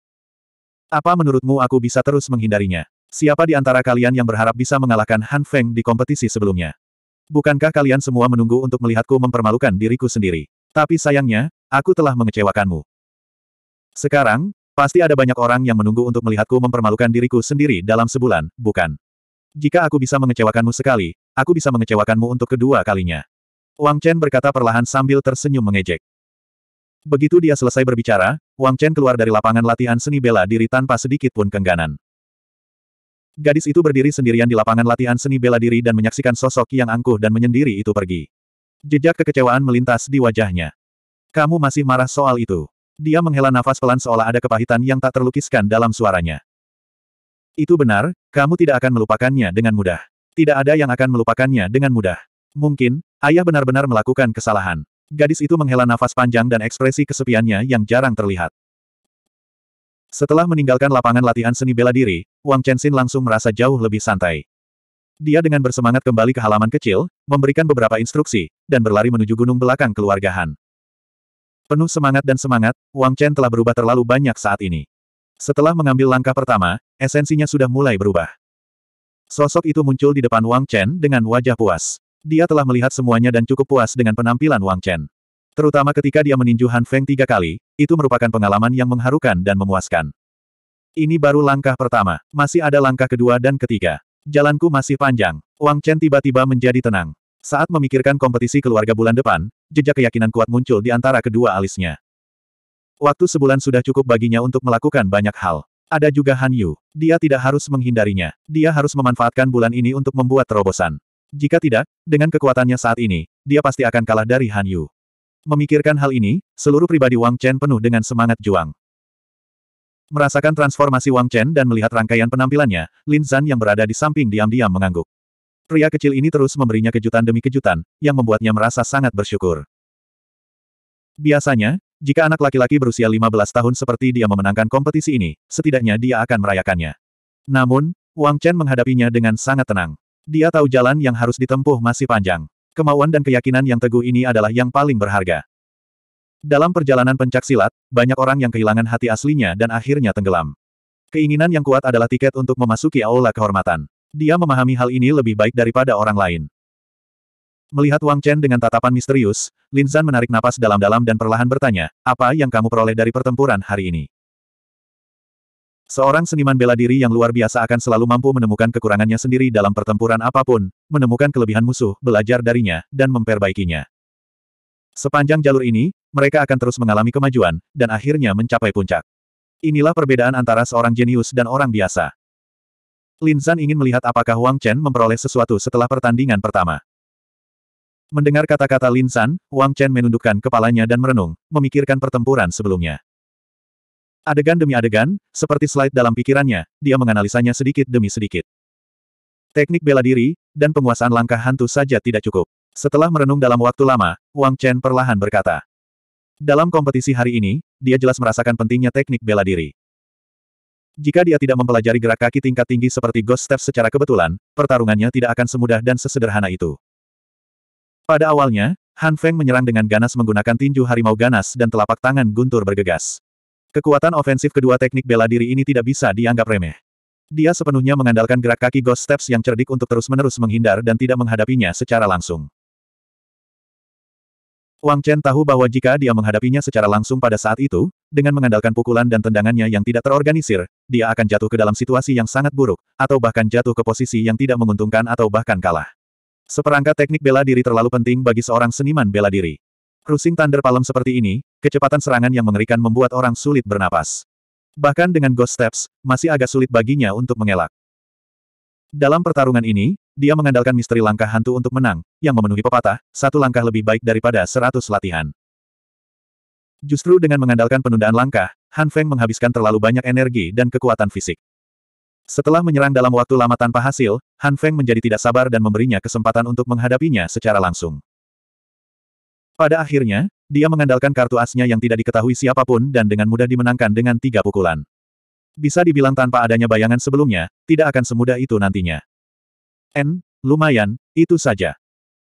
Apa menurutmu aku bisa terus menghindarinya? Siapa di antara kalian yang berharap bisa mengalahkan Han Feng di kompetisi sebelumnya? Bukankah kalian semua menunggu untuk melihatku mempermalukan diriku sendiri? Tapi sayangnya, aku telah mengecewakanmu. Sekarang, pasti ada banyak orang yang menunggu untuk melihatku mempermalukan diriku sendiri dalam sebulan, bukan? Jika aku bisa mengecewakanmu sekali, aku bisa mengecewakanmu untuk kedua kalinya. Wang Chen berkata perlahan sambil tersenyum mengejek. Begitu dia selesai berbicara, Wang Chen keluar dari lapangan latihan seni bela diri tanpa sedikit pun kengganan. Gadis itu berdiri sendirian di lapangan latihan seni bela diri dan menyaksikan sosok yang angkuh dan menyendiri itu pergi. Jejak kekecewaan melintas di wajahnya. Kamu masih marah soal itu. Dia menghela nafas pelan seolah ada kepahitan yang tak terlukiskan dalam suaranya. Itu benar, kamu tidak akan melupakannya dengan mudah. Tidak ada yang akan melupakannya dengan mudah. Mungkin, ayah benar-benar melakukan kesalahan. Gadis itu menghela nafas panjang dan ekspresi kesepiannya yang jarang terlihat. Setelah meninggalkan lapangan latihan seni bela diri, Wang Chenxin langsung merasa jauh lebih santai. Dia dengan bersemangat kembali ke halaman kecil, memberikan beberapa instruksi, dan berlari menuju gunung belakang keluarga Han. Penuh semangat dan semangat, Wang Chen telah berubah terlalu banyak saat ini. Setelah mengambil langkah pertama, esensinya sudah mulai berubah. Sosok itu muncul di depan Wang Chen dengan wajah puas. Dia telah melihat semuanya dan cukup puas dengan penampilan Wang Chen. Terutama ketika dia meninju Han Feng tiga kali, itu merupakan pengalaman yang mengharukan dan memuaskan. Ini baru langkah pertama, masih ada langkah kedua dan ketiga. Jalanku masih panjang. Wang Chen tiba-tiba menjadi tenang. Saat memikirkan kompetisi keluarga bulan depan, jejak keyakinan kuat muncul di antara kedua alisnya. Waktu sebulan sudah cukup baginya untuk melakukan banyak hal. Ada juga Han Yu. Dia tidak harus menghindarinya. Dia harus memanfaatkan bulan ini untuk membuat terobosan. Jika tidak, dengan kekuatannya saat ini, dia pasti akan kalah dari Han Yu. Memikirkan hal ini, seluruh pribadi Wang Chen penuh dengan semangat juang. Merasakan transformasi Wang Chen dan melihat rangkaian penampilannya, Lin Zan yang berada di samping diam-diam mengangguk. Pria kecil ini terus memberinya kejutan demi kejutan, yang membuatnya merasa sangat bersyukur. Biasanya, jika anak laki-laki berusia 15 tahun seperti dia memenangkan kompetisi ini, setidaknya dia akan merayakannya. Namun, Wang Chen menghadapinya dengan sangat tenang. Dia tahu jalan yang harus ditempuh masih panjang. Kemauan dan keyakinan yang teguh ini adalah yang paling berharga. Dalam perjalanan pencak silat, banyak orang yang kehilangan hati aslinya dan akhirnya tenggelam. Keinginan yang kuat adalah tiket untuk memasuki aula kehormatan. Dia memahami hal ini lebih baik daripada orang lain. Melihat Wang Chen dengan tatapan misterius, Lin Zan menarik napas dalam-dalam dan perlahan bertanya, apa yang kamu peroleh dari pertempuran hari ini? Seorang seniman bela diri yang luar biasa akan selalu mampu menemukan kekurangannya sendiri dalam pertempuran apa pun, menemukan kelebihan musuh, belajar darinya, dan memperbaikinya. Sepanjang jalur ini, mereka akan terus mengalami kemajuan, dan akhirnya mencapai puncak. Inilah perbedaan antara seorang jenius dan orang biasa. Lin Zan ingin melihat apakah Wang Chen memperoleh sesuatu setelah pertandingan pertama. Mendengar kata-kata Lin Zan, Wang Chen menundukkan kepalanya dan merenung, memikirkan pertempuran sebelumnya. Adegan demi adegan, seperti slide dalam pikirannya, dia menganalisanya sedikit demi sedikit. Teknik bela diri, dan penguasaan langkah hantu saja tidak cukup. Setelah merenung dalam waktu lama, Wang Chen perlahan berkata. Dalam kompetisi hari ini, dia jelas merasakan pentingnya teknik bela diri. Jika dia tidak mempelajari gerak kaki tingkat tinggi seperti Ghost Step secara kebetulan, pertarungannya tidak akan semudah dan sesederhana itu. Pada awalnya, Han Feng menyerang dengan ganas menggunakan tinju harimau ganas dan telapak tangan guntur bergegas. Kekuatan ofensif kedua teknik bela diri ini tidak bisa dianggap remeh. Dia sepenuhnya mengandalkan gerak kaki Ghost Steps yang cerdik untuk terus-menerus menghindar dan tidak menghadapinya secara langsung. Wang Chen tahu bahwa jika dia menghadapinya secara langsung pada saat itu, dengan mengandalkan pukulan dan tendangannya yang tidak terorganisir, dia akan jatuh ke dalam situasi yang sangat buruk, atau bahkan jatuh ke posisi yang tidak menguntungkan atau bahkan kalah. Seperangkat teknik bela diri terlalu penting bagi seorang seniman bela diri. Cruising Thunder Palm seperti ini, kecepatan serangan yang mengerikan membuat orang sulit bernapas. Bahkan dengan Ghost Steps, masih agak sulit baginya untuk mengelak. Dalam pertarungan ini, dia mengandalkan misteri langkah hantu untuk menang, yang memenuhi pepatah, satu langkah lebih baik daripada seratus latihan. Justru dengan mengandalkan penundaan langkah, Han Feng menghabiskan terlalu banyak energi dan kekuatan fisik. Setelah menyerang dalam waktu lama tanpa hasil, Han Feng menjadi tidak sabar dan memberinya kesempatan untuk menghadapinya secara langsung. Pada akhirnya, dia mengandalkan kartu asnya yang tidak diketahui siapa pun dan dengan mudah dimenangkan dengan tiga pukulan. Bisa dibilang tanpa adanya bayangan sebelumnya, tidak akan semudah itu nantinya. N, lumayan, itu saja.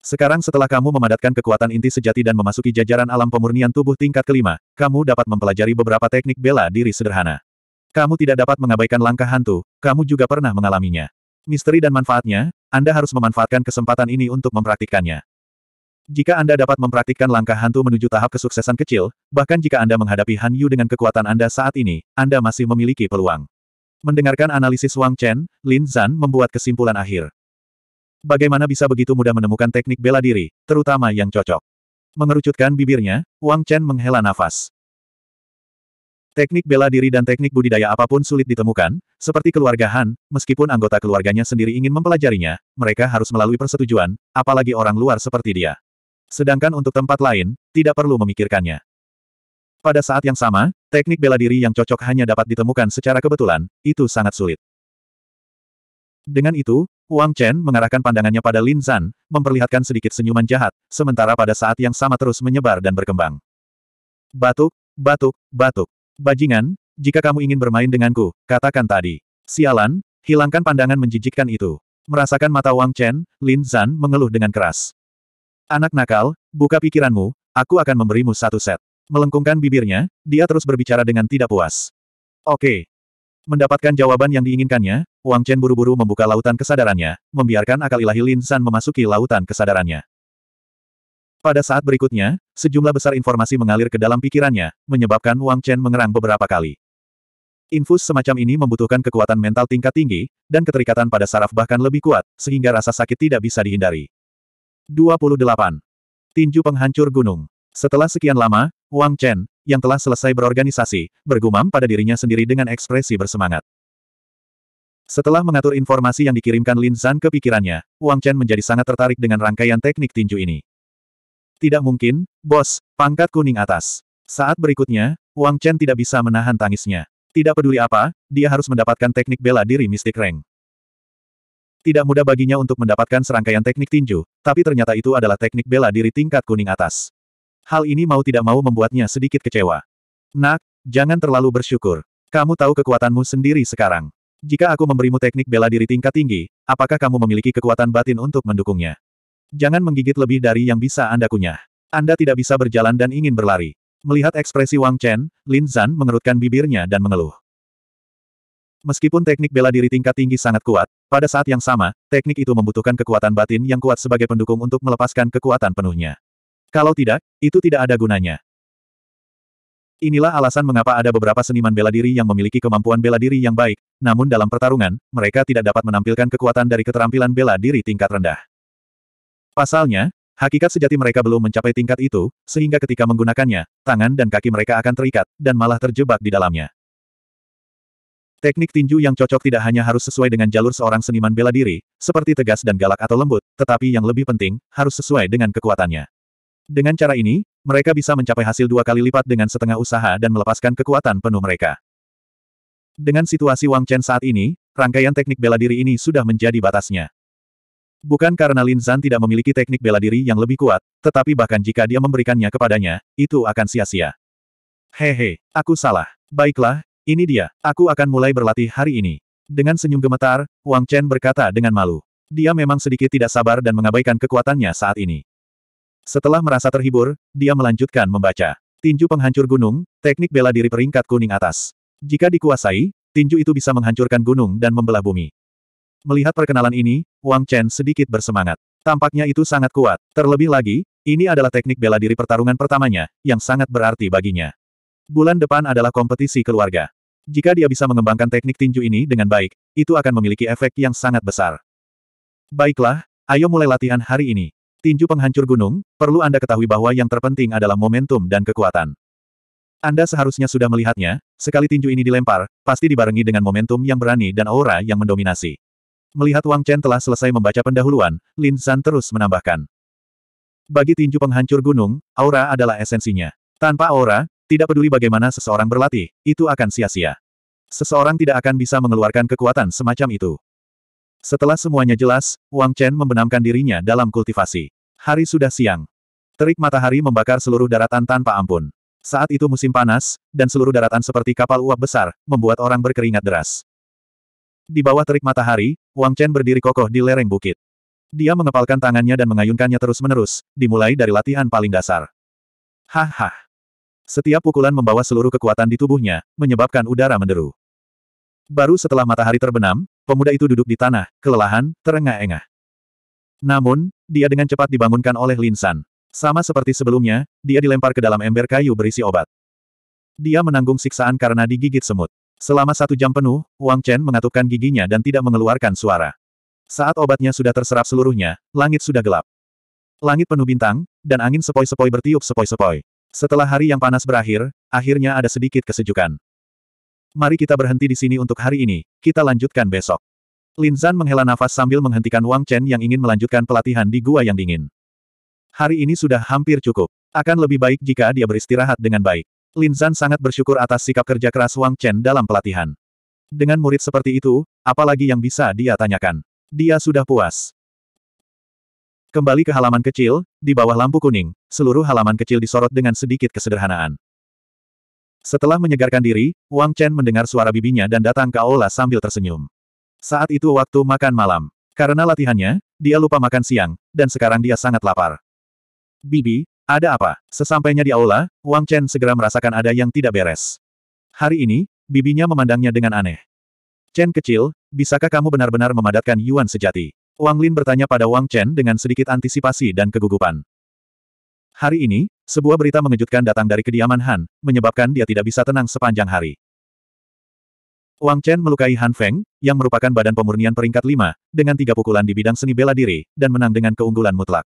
Sekarang setelah kamu memadatkan kekuatan inti sejati dan memasuki jajaran alam pemurnian tubuh tingkat kelima, kamu dapat mempelajari beberapa teknik bela diri sederhana. Kamu tidak dapat mengabaikan langkah hantu, kamu juga pernah mengalaminya. Misteri dan manfaatnya, Anda harus memanfaatkan kesempatan ini untuk mempraktikkannya. Jika Anda dapat mempraktikkan langkah hantu menuju tahap kesuksesan kecil, bahkan jika Anda menghadapi Han Yu dengan kekuatan Anda saat ini, Anda masih memiliki peluang. Mendengarkan analisis Wang Chen, Lin Zan membuat kesimpulan akhir. Bagaimana bisa begitu mudah menemukan teknik bela diri, terutama yang cocok? Mengerucutkan bibirnya, Wang Chen menghela nafas. Teknik bela diri dan teknik budidaya apa pun sulit ditemukan, seperti keluarga Han, meskipun anggota keluarganya sendiri ingin mempelajarinya, mereka harus melalui persetujuan, apalagi orang luar seperti dia. Sedangkan untuk tempat lain, tidak perlu memikirkannya. Pada saat yang sama, teknik bela diri yang cocok hanya dapat ditemukan secara kebetulan, itu sangat sulit. Dengan itu, Wang Chen mengarahkan pandangannya pada Lin Zan, memperlihatkan sedikit senyuman jahat, sementara pada saat yang sama terus menyebar dan berkembang. Batuk, batuk, batuk. Bajingan, jika kamu ingin bermain denganku, katakan tadi. Sialan, hilangkan pandangan menjijikkan itu. Merasakan mata Wang Chen, Lin Zan mengeluh dengan keras. Anak nakal, buka pikiranmu, aku akan memberimu satu set. Melengkungkan bibirnya, dia terus berbicara dengan tidak puas. Oke. Mendapatkan jawaban yang diinginkannya, Wang Chen buru-buru membuka lautan kesadarannya, membiarkan akal ilahi Lin San memasuki lautan kesadarannya. Pada saat berikutnya, sejumlah besar informasi mengalir ke dalam pikirannya, menyebabkan Wang Chen mengerang beberapa kali. Infus semacam ini membutuhkan kekuatan mental tingkat tinggi, dan keterikatan pada saraf bahkan lebih kuat, sehingga rasa sakit tidak bisa dihindari. 28. Tinju penghancur gunung. Setelah sekian lama, Wang Chen, yang telah selesai berorganisasi, bergumam pada dirinya sendiri dengan ekspresi bersemangat. Setelah mengatur informasi yang dikirimkan Lin Zan ke pikirannya, Wang Chen menjadi sangat tertarik dengan rangkaian teknik tinju ini. Tidak mungkin, bos, pangkat kuning atas. Saat berikutnya, Wang Chen tidak bisa menahan tangisnya. Tidak peduli apa, dia harus mendapatkan teknik bela diri Mystic Rank. Tidak mudah baginya untuk mendapatkan serangkaian teknik tinju, tapi ternyata itu adalah teknik bela diri tingkat kuning atas. Hal ini mau tidak mau membuatnya sedikit kecewa. Nak, jangan terlalu bersyukur. Kamu tahu kekuatanmu sendiri sekarang. Jika aku memberimu teknik bela diri tingkat tinggi, apakah kamu memiliki kekuatan batin untuk mendukungnya? Jangan menggigit lebih dari yang bisa Anda kunyah. Anda tidak bisa berjalan dan ingin berlari. Melihat ekspresi Wang Chen, Lin Zan mengerutkan bibirnya dan mengeluh. Meskipun teknik bela diri tingkat tinggi sangat kuat, pada saat yang sama, teknik itu membutuhkan kekuatan batin yang kuat sebagai pendukung untuk melepaskan kekuatan penuhnya. Kalau tidak, itu tidak ada gunanya. Inilah alasan mengapa ada beberapa seniman bela diri yang memiliki kemampuan bela diri yang baik, namun dalam pertarungan, mereka tidak dapat menampilkan kekuatan dari keterampilan bela diri tingkat rendah. Pasalnya, hakikat sejati mereka belum mencapai tingkat itu, sehingga ketika menggunakannya, tangan dan kaki mereka akan terikat, dan malah terjebak di dalamnya. Teknik tinju yang cocok tidak hanya harus sesuai dengan jalur seorang seniman bela diri, seperti tegas dan galak atau lembut, tetapi yang lebih penting, harus sesuai dengan kekuatannya. Dengan cara ini, mereka bisa mencapai hasil dua kali lipat dengan setengah usaha dan melepaskan kekuatan penuh mereka. Dengan situasi Wang Chen saat ini, rangkaian teknik bela diri ini sudah menjadi batasnya. Bukan karena Lin Zan tidak memiliki teknik bela diri yang lebih kuat, tetapi bahkan jika dia memberikannya kepadanya, itu akan sia-sia. Hehe, aku salah. Baiklah, ini dia, aku akan mulai berlatih hari ini. Dengan senyum gemetar, Wang Chen berkata dengan malu. Dia memang sedikit tidak sabar dan mengabaikan kekuatannya saat ini. Setelah merasa terhibur, dia melanjutkan membaca. Tinju penghancur gunung, teknik bela diri peringkat kuning atas. Jika dikuasai, tinju itu bisa menghancurkan gunung dan membelah bumi. Melihat perkenalan ini, Wang Chen sedikit bersemangat. Tampaknya itu sangat kuat. Terlebih lagi, ini adalah teknik bela diri pertarungan pertamanya, yang sangat berarti baginya. Bulan depan adalah kompetisi keluarga. Jika dia bisa mengembangkan teknik tinju ini dengan baik, itu akan memiliki efek yang sangat besar. Baiklah, ayo mulai latihan hari ini. Tinju penghancur gunung, perlu Anda ketahui bahwa yang terpenting adalah momentum dan kekuatan. Anda seharusnya sudah melihatnya, sekali tinju ini dilempar, pasti dibarengi dengan momentum yang berani dan aura yang mendominasi. Melihat Wang Chen telah selesai membaca pendahuluan, Lin Zan terus menambahkan. Bagi tinju penghancur gunung, aura adalah esensinya. Tanpa aura, tidak peduli bagaimana seseorang berlatih, itu akan sia-sia. Seseorang tidak akan bisa mengeluarkan kekuatan semacam itu. Setelah semuanya jelas, Wang Chen membenamkan dirinya dalam kultivasi. Hari sudah siang. Terik matahari membakar seluruh daratan tanpa ampun. Saat itu musim panas, dan seluruh daratan seperti kapal uap besar, membuat orang berkeringat deras. Di bawah terik matahari, Wang Chen berdiri kokoh di lereng bukit. Dia mengepalkan tangannya dan mengayunkannya terus-menerus, dimulai dari latihan paling dasar. Haha. Setiap pukulan membawa seluruh kekuatan di tubuhnya, menyebabkan udara menderu. Baru setelah matahari terbenam, pemuda itu duduk di tanah, kelelahan, terengah-engah. Namun, dia dengan cepat dibangunkan oleh Linsan. Sama seperti sebelumnya, dia dilempar ke dalam ember kayu berisi obat. Dia menanggung siksaan karena digigit semut. Selama satu jam penuh, Wang Chen mengatupkan giginya dan tidak mengeluarkan suara. Saat obatnya sudah terserap seluruhnya, langit sudah gelap. Langit penuh bintang, dan angin sepoi-sepoi bertiup sepoi-sepoi. Setelah hari yang panas berakhir, akhirnya ada sedikit kesejukan. Mari kita berhenti di sini untuk hari ini, kita lanjutkan besok. Lin Zan menghela nafas sambil menghentikan Wang Chen yang ingin melanjutkan pelatihan di gua yang dingin. Hari ini sudah hampir cukup. Akan lebih baik jika dia beristirahat dengan baik. Lin Zan sangat bersyukur atas sikap kerja keras Wang Chen dalam pelatihan. Dengan murid seperti itu, apalagi yang bisa dia tanyakan. Dia sudah puas. Kembali ke halaman kecil, di bawah lampu kuning, seluruh halaman kecil disorot dengan sedikit kesederhanaan. Setelah menyegarkan diri, Wang Chen mendengar suara bibinya dan datang ke aula sambil tersenyum. Saat itu waktu makan malam. Karena latihannya, dia lupa makan siang, dan sekarang dia sangat lapar. Bibi, ada apa? Sesampainya di aula, Wang Chen segera merasakan ada yang tidak beres. Hari ini, bibinya memandangnya dengan aneh. Chen kecil, bisakah kamu benar-benar memadatkan Yuan sejati? Wang Lin bertanya pada Wang Chen dengan sedikit antisipasi dan kegugupan. Hari ini, sebuah berita mengejutkan datang dari kediaman Han, menyebabkan dia tidak bisa tenang sepanjang hari. Wang Chen melukai Han Feng, yang merupakan badan pemurnian peringkat lima, dengan tiga pukulan di bidang seni bela diri, dan menang dengan keunggulan mutlak.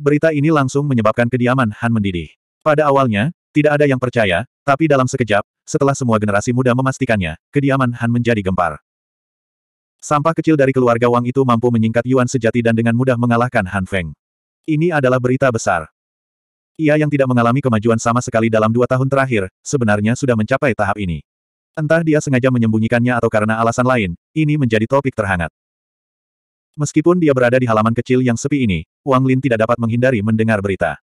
Berita ini langsung menyebabkan kediaman Han mendidih. Pada awalnya, tidak ada yang percaya, tapi dalam sekejap, setelah semua generasi muda memastikannya, kediaman Han menjadi gempar. Sampah kecil dari keluarga Wang itu mampu menyingkat Yuan sejati dan dengan mudah mengalahkan Han Feng. Ini adalah berita besar. Ia yang tidak mengalami kemajuan sama sekali dalam dua tahun terakhir, sebenarnya sudah mencapai tahap ini. Entah dia sengaja menyembunyikannya atau karena alasan lain, ini menjadi topik terhangat. Meskipun dia berada di halaman kecil yang sepi ini, Wang Lin tidak dapat menghindari mendengar berita.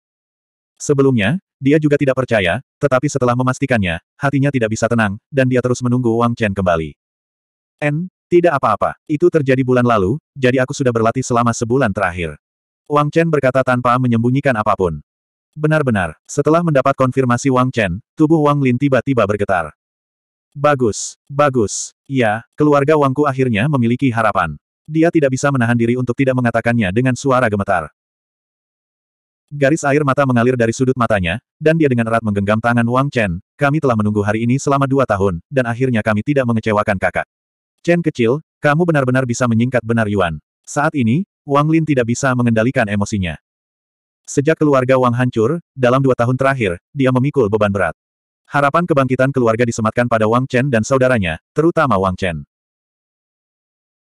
Sebelumnya, dia juga tidak percaya, tetapi setelah memastikannya, hatinya tidak bisa tenang, dan dia terus menunggu Wang Chen kembali. N, tidak apa-apa, itu terjadi bulan lalu, jadi aku sudah berlatih selama sebulan terakhir. Wang Chen berkata tanpa menyembunyikan apa pun. Benar-benar, setelah mendapat konfirmasi Wang Chen, tubuh Wang Lin tiba-tiba bergetar. Bagus, bagus. Ya, keluarga Wangku akhirnya memiliki harapan. Dia tidak bisa menahan diri untuk tidak mengatakannya dengan suara gemetar. Garis air mata mengalir dari sudut matanya, dan dia dengan erat menggenggam tangan Wang Chen. Kami telah menunggu hari ini selama dua tahun, dan akhirnya kami tidak mengecewakan kakak. Chen kecil, kamu benar-benar bisa menyingkat benar Yuan. Saat ini, Wang Lin tidak bisa mengendalikan emosinya. Sejak keluarga Wang hancur, dalam dua tahun terakhir, dia memikul beban berat. Harapan kebangkitan keluarga disematkan pada Wang Chen dan saudaranya, terutama Wang Chen.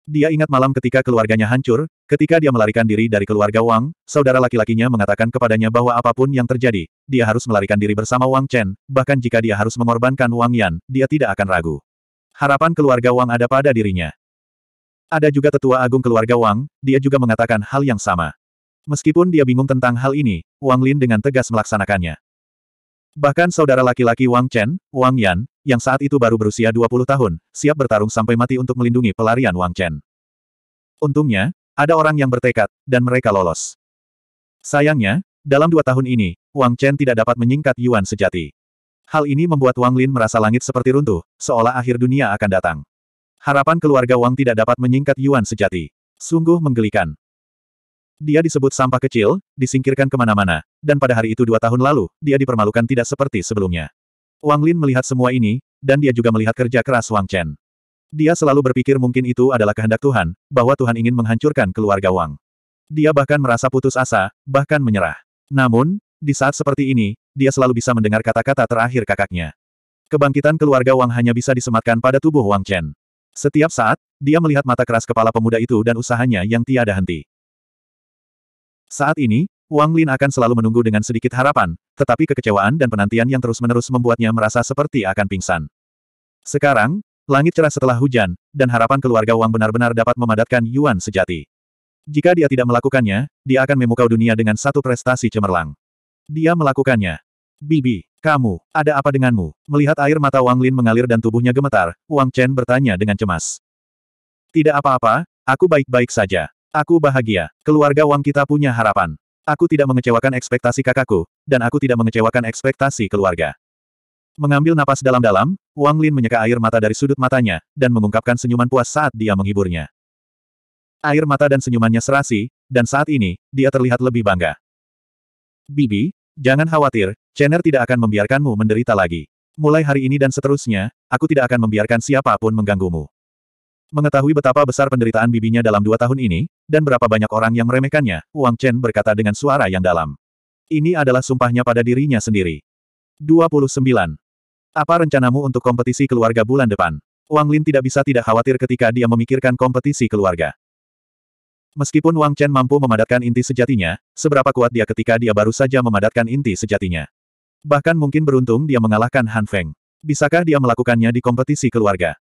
Dia ingat malam ketika keluarganya hancur, ketika dia melarikan diri dari keluarga Wang, saudara laki-lakinya mengatakan kepadanya bahwa apa pun yang terjadi, dia harus melarikan diri bersama Wang Chen, bahkan jika dia harus mengorbankan Wang Yan, dia tidak akan ragu. Harapan keluarga Wang ada pada dirinya. Ada juga tetua agung keluarga Wang, dia juga mengatakan hal yang sama. Meskipun dia bingung tentang hal ini, Wang Lin dengan tegas melaksanakannya. Bahkan saudara laki-laki Wang Chen, Wang Yan, yang saat itu baru berusia 20 tahun, siap bertarung sampai mati untuk melindungi pelarian Wang Chen. Untungnya, ada orang yang bertekad, dan mereka lolos. Sayangnya, dalam dua tahun ini, Wang Chen tidak dapat menyingkat Yuan sejati. Hal ini membuat Wang Lin merasa langit seperti runtuh, seolah akhir dunia akan datang. Harapan keluarga Wang tidak dapat menyingkat Yuan sejati. Sungguh menggelikan. Dia disebut sampah kecil, disingkirkan ke mana-mana, dan pada hari itu dua tahun lalu, dia dipermalukan tidak seperti sebelumnya. Wang Lin melihat semua ini, dan dia juga melihat kerja keras Wang Chen. Dia selalu berpikir mungkin itu adalah kehendak Tuhan, bahwa Tuhan ingin menghancurkan keluarga Wang. Dia bahkan merasa putus asa, bahkan menyerah. Namun, di saat seperti ini, dia selalu bisa mendengar kata-kata terakhir kakaknya. Kebangkitan keluarga Wang hanya bisa disematkan pada tubuh Wang Chen. Setiap saat, dia melihat mata keras kepala pemuda itu dan usahanya yang tiada henti. Saat ini, Wang Lin akan selalu menunggu dengan sedikit harapan, tetapi kekecewaan dan penantian yang terus-menerus membuatnya merasa seperti akan pingsan. Sekarang, langit cerah setelah hujan, dan harapan keluarga Wang benar-benar dapat memadatkan Yuan sejati. Jika dia tidak melakukannya, dia akan memukau dunia dengan satu prestasi cemerlang. Dia melakukannya. Bibi, kamu, ada apa denganmu? Melihat air mata Wang Lin mengalir dan tubuhnya gemetar, Wang Chen bertanya dengan cemas. Tidak apa-apa, aku baik-baik saja. Aku bahagia. Keluarga Wang kita punya harapan. Aku tidak mengecewakan ekspektasi kakakku, dan aku tidak mengecewakan ekspektasi keluarga. Mengambil napas dalam-dalam, Wang Lin menyeka air mata dari sudut matanya, dan mengungkapkan senyuman puas saat dia menghiburnya. Air mata dan senyumannya serasi, dan saat ini, dia terlihat lebih bangga. Bibi, jangan khawatir, Chener tidak akan membiarkanmu menderita lagi. Mulai hari ini dan seterusnya, aku tidak akan membiarkan siapa pun mengganggumu. Mengetahui betapa besar penderitaan bibinya dalam dua tahun ini, dan berapa banyak orang yang meremehkannya, Wang Chen berkata dengan suara yang dalam. Ini adalah sumpahnya pada dirinya sendiri. 29. Apa rencanamu untuk kompetisi keluarga bulan depan? Wang Lin tidak bisa tidak khawatir ketika dia memikirkan kompetisi keluarga. Meskipun Wang Chen mampu memadatkan inti sejatinya, seberapa kuat dia ketika dia baru saja memadatkan inti sejatinya. Bahkan mungkin beruntung dia mengalahkan Han Feng. Bisakah dia melakukannya di kompetisi keluarga?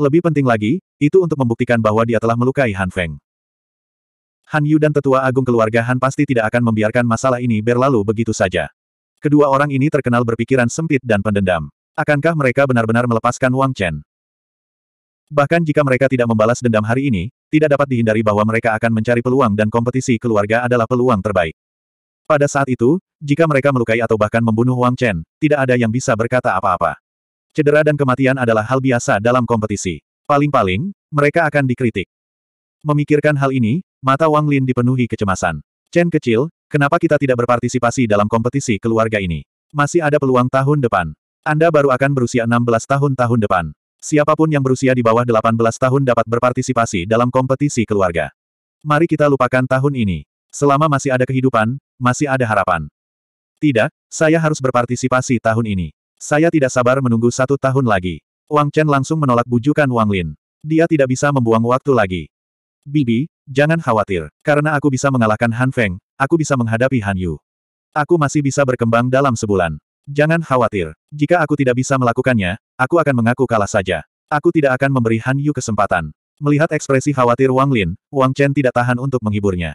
Lebih penting lagi, itu untuk membuktikan bahwa dia telah melukai Han Feng. Han Yu dan tetua agung keluarga Han pasti tidak akan membiarkan masalah ini berlalu begitu saja. Kedua orang ini terkenal berpikiran sempit dan pendendam. Akankah mereka benar-benar melepaskan Wang Chen? Bahkan jika mereka tidak membalas dendam hari ini, tidak dapat dihindari bahwa mereka akan mencari peluang dan kompetisi keluarga adalah peluang terbaik. Pada saat itu, jika mereka melukai atau bahkan membunuh Wang Chen, tidak ada yang bisa berkata apa-apa. Cedera dan kematian adalah hal biasa dalam kompetisi. Paling-paling, mereka akan dikritik. Memikirkan hal ini, mata Wang Lin dipenuhi kecemasan. Chen kecil, Kenapa kita tidak berpartisipasi dalam kompetisi keluarga ini? Masih ada peluang tahun depan. Anda baru akan berusia 16 tahun tahun depan. Siapa pun yang berusia di bawah 18 tahun dapat berpartisipasi dalam kompetisi keluarga. Mari kita lupakan tahun ini. Selama masih ada kehidupan, masih ada harapan. Tidak, saya harus berpartisipasi tahun ini. Saya tidak sabar menunggu satu tahun lagi. Wang Chen langsung menolak bujukan Wang Lin. Dia tidak bisa membuang waktu lagi. Bibi, jangan khawatir. Karena aku bisa mengalahkan Han Feng, aku bisa menghadapi Han Yu. Aku masih bisa berkembang dalam sebulan. Jangan khawatir. Jika aku tidak bisa melakukannya, aku akan mengaku kalah saja. Aku tidak akan memberi Han Yu kesempatan. Melihat ekspresi khawatir Wang Lin, Wang Chen tidak tahan untuk menghiburnya.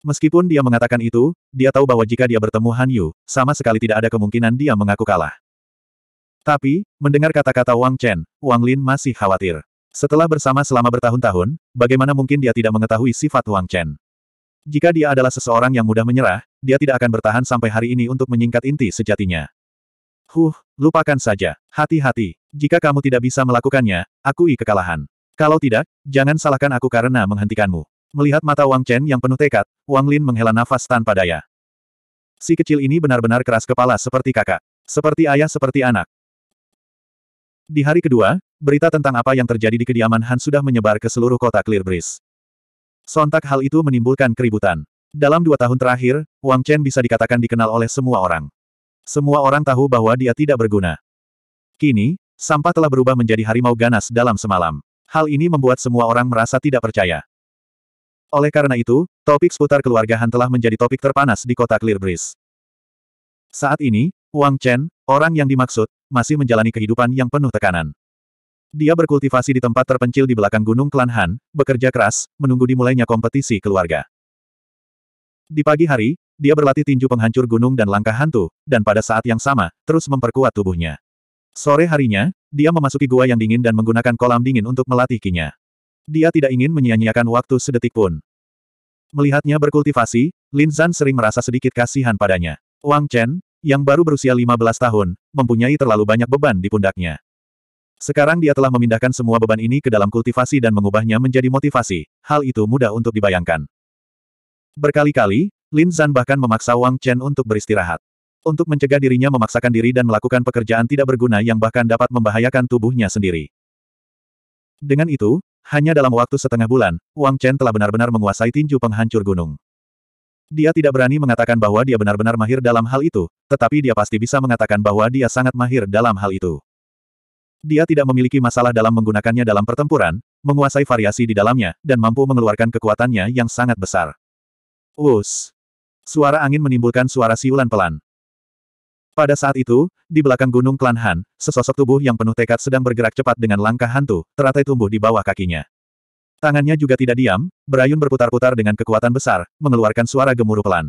Meskipun dia mengatakan itu, dia tahu bahwa jika dia bertemu Han Yu, sama sekali tidak ada kemungkinan dia mengaku kalah. Tapi, mendengar kata-kata Wang Chen, Wang Lin masih khawatir. Setelah bersama selama bertahun-tahun, bagaimana mungkin dia tidak mengetahui sifat Wang Chen? Jika dia adalah seseorang yang mudah menyerah, dia tidak akan bertahan sampai hari ini untuk menyingkat inti sejatinya. Huh, lupakan saja. Hati-hati. Jika kamu tidak bisa melakukannya, akui kekalahan. Kalau tidak, jangan salahkan aku karena menghentikanmu. Melihat mata Wang Chen yang penuh tekad, Wang Lin menghela nafas tanpa daya. Si kecil ini benar-benar keras kepala seperti kakak. Seperti ayah seperti anak. Di hari kedua, berita tentang apa yang terjadi di kediaman Han sudah menyebar ke seluruh kota Clear Breeze. Sontak hal itu menimbulkan keributan. Dalam dua tahun terakhir, Wang Chen bisa dikatakan dikenal oleh semua orang. Semua orang tahu bahwa dia tidak berguna. Kini, sampah telah berubah menjadi harimau ganas dalam semalam. Hal ini membuat semua orang merasa tidak percaya. Oleh karena itu, topik seputar keluarga Han telah menjadi topik terpanas di kota Clear Breeze. Saat ini, Wang Chen, orang yang dimaksud, masih menjalani kehidupan yang penuh tekanan. Dia berkultivasi di tempat terpencil di belakang Gunung Klan Han, bekerja keras, menunggu dimulainya kompetisi keluarga. Di pagi hari, dia berlatih tinju penghancur gunung dan langkah hantu, dan pada saat yang sama, terus memperkuat tubuhnya. Sore harinya, dia memasuki gua yang dingin dan menggunakan kolam dingin untuk melatih kinya. Dia tidak ingin menyia-nyiakan waktu sedetik pun. Melihatnya berkultivasi, Lin Zan sering merasa sedikit kasihan padanya. Wang Chen, yang baru berusia 15 tahun, mempunyai terlalu banyak beban di pundaknya. Sekarang dia telah memindahkan semua beban ini ke dalam kultivasi dan mengubahnya menjadi motivasi. Hal itu mudah untuk dibayangkan. Berkali-kali, Lin Zan bahkan memaksa Wang Chen untuk beristirahat. Untuk mencegah dirinya memaksakan diri dan melakukan pekerjaan tidak berguna yang bahkan dapat membahayakan tubuhnya sendiri. Dengan itu, hanya dalam waktu setengah bulan, Wang Chen telah benar-benar menguasai tinju penghancur gunung. Dia tidak berani mengatakan bahwa dia benar-benar mahir dalam hal itu, tetapi dia pasti bisa mengatakan bahwa dia sangat mahir dalam hal itu. Dia tidak memiliki masalah dalam menggunakannya dalam pertempuran, menguasai variasi di dalamnya, dan mampu mengeluarkan kekuatannya yang sangat besar. Us. Suara angin menimbulkan suara siulan pelan. Pada saat itu, di belakang gunung Klan Han, sesosok tubuh yang penuh tekad sedang bergerak cepat dengan langkah hantu, teratai tumbuh di bawah kakinya. Tangannya juga tidak diam, berayun berputar-putar dengan kekuatan besar, mengeluarkan suara gemuruh pelan.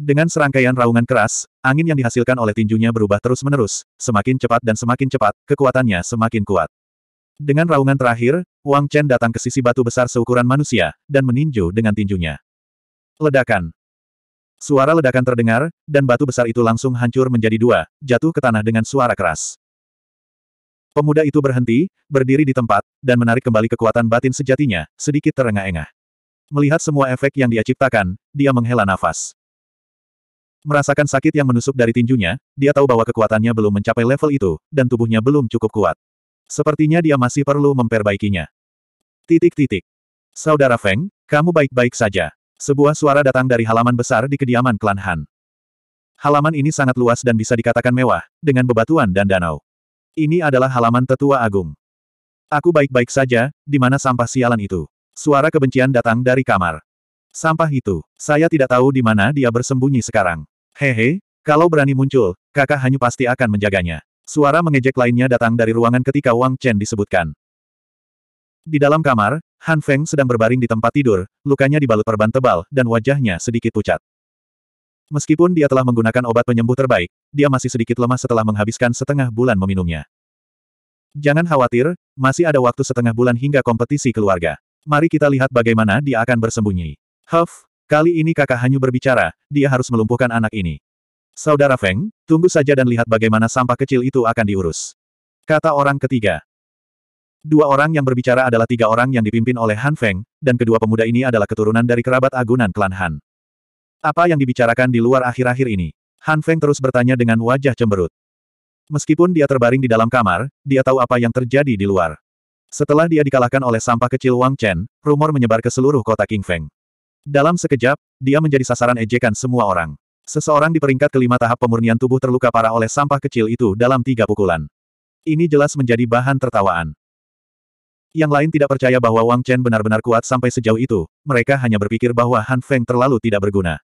Dengan serangkaian raungan keras, angin yang dihasilkan oleh tinjunya berubah terus-menerus, semakin cepat dan semakin cepat, kekuatannya semakin kuat. Dengan raungan terakhir, Wang Chen datang ke sisi batu besar seukuran manusia, dan meninju dengan tinjunya. Ledakan. Suara ledakan terdengar, dan batu besar itu langsung hancur menjadi dua, jatuh ke tanah dengan suara keras. Pemuda itu berhenti, berdiri di tempat, dan menarik kembali kekuatan batin sejatinya, sedikit terengah-engah. Melihat semua efek yang dia ciptakan, dia menghela nafas. Merasakan sakit yang menusuk dari tinjunya, dia tahu bahwa kekuatannya belum mencapai level itu, dan tubuhnya belum cukup kuat. Sepertinya dia masih perlu memperbaikinya. Titik-titik. Saudara Feng, kamu baik-baik saja. Sebuah suara datang dari halaman besar di kediaman klan Han. Halaman ini sangat luas dan bisa dikatakan mewah, dengan bebatuan dan danau. Ini adalah halaman tetua agung. Aku baik-baik saja, di mana sampah sialan itu? Suara kebencian datang dari kamar. Sampah itu, saya tidak tahu di mana dia bersembunyi sekarang. Hehe, kalau berani muncul, kakak Hanyu pasti akan menjaganya. Suara mengejek lainnya datang dari ruangan ketika Wang Chen disebutkan. Di dalam kamar, Han Feng sedang berbaring di tempat tidur, lukanya dibalut perban tebal, dan wajahnya sedikit pucat. Meskipun dia telah menggunakan obat penyembuh terbaik, dia masih sedikit lemah setelah menghabiskan setengah bulan meminumnya. Jangan khawatir, masih ada waktu setengah bulan hingga kompetisi keluarga. Mari kita lihat bagaimana dia akan bersembunyi. Huff, kali ini kakak Hanyu berbicara, dia harus melumpuhkan anak ini. Saudara Feng, tunggu saja dan lihat bagaimana sampah kecil itu akan diurus. Kata orang ketiga. Dua orang yang berbicara adalah tiga orang yang dipimpin oleh Han Feng, dan kedua pemuda ini adalah keturunan dari kerabat agunan klan Han. Apa yang dibicarakan di luar akhir-akhir ini? Han Feng terus bertanya dengan wajah cemberut. Meskipun dia terbaring di dalam kamar, dia tahu apa yang terjadi di luar. Setelah dia dikalahkan oleh sampah kecil Wang Chen, rumor menyebar ke seluruh kota King Feng. Dalam sekejap, dia menjadi sasaran ejekan semua orang. Seseorang di peringkat kelima tahap pemurnian tubuh terluka parah oleh sampah kecil itu dalam tiga pukulan. Ini jelas menjadi bahan tertawaan. Yang lain tidak percaya bahwa Wang Chen benar-benar kuat sampai sejauh itu, mereka hanya berpikir bahwa Han Feng terlalu tidak berguna.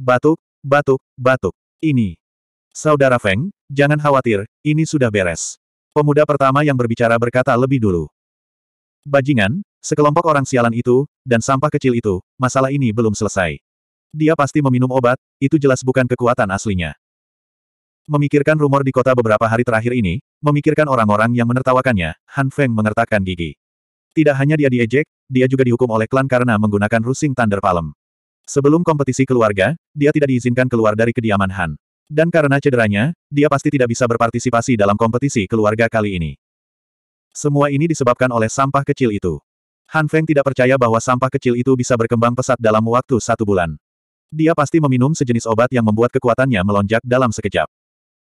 Batuk, batuk, batuk. Ini. Saudara Feng, jangan khawatir, ini sudah beres. Pemuda pertama yang berbicara berkata lebih dulu. Bajingan, sekelompok orang sialan itu, dan sampah kecil itu, masalah ini belum selesai. Dia pasti meminum obat, itu jelas bukan kekuatan aslinya. Memikirkan rumor di kota beberapa hari terakhir ini, memikirkan orang-orang yang menertawakannya, Han Feng mengertakkan gigi. Tidak hanya dia diejek, dia juga dihukum oleh klan karena menggunakan rusing Thunder Palm. Sebelum kompetisi keluarga, dia tidak diizinkan keluar dari kediaman Han. Dan karena cederanya, dia pasti tidak bisa berpartisipasi dalam kompetisi keluarga kali ini. Semua ini disebabkan oleh sampah kecil itu. Han Feng tidak percaya bahwa sampah kecil itu bisa berkembang pesat dalam waktu satu bulan. Dia pasti meminum sejenis obat yang membuat kekuatannya melonjak dalam sekejap.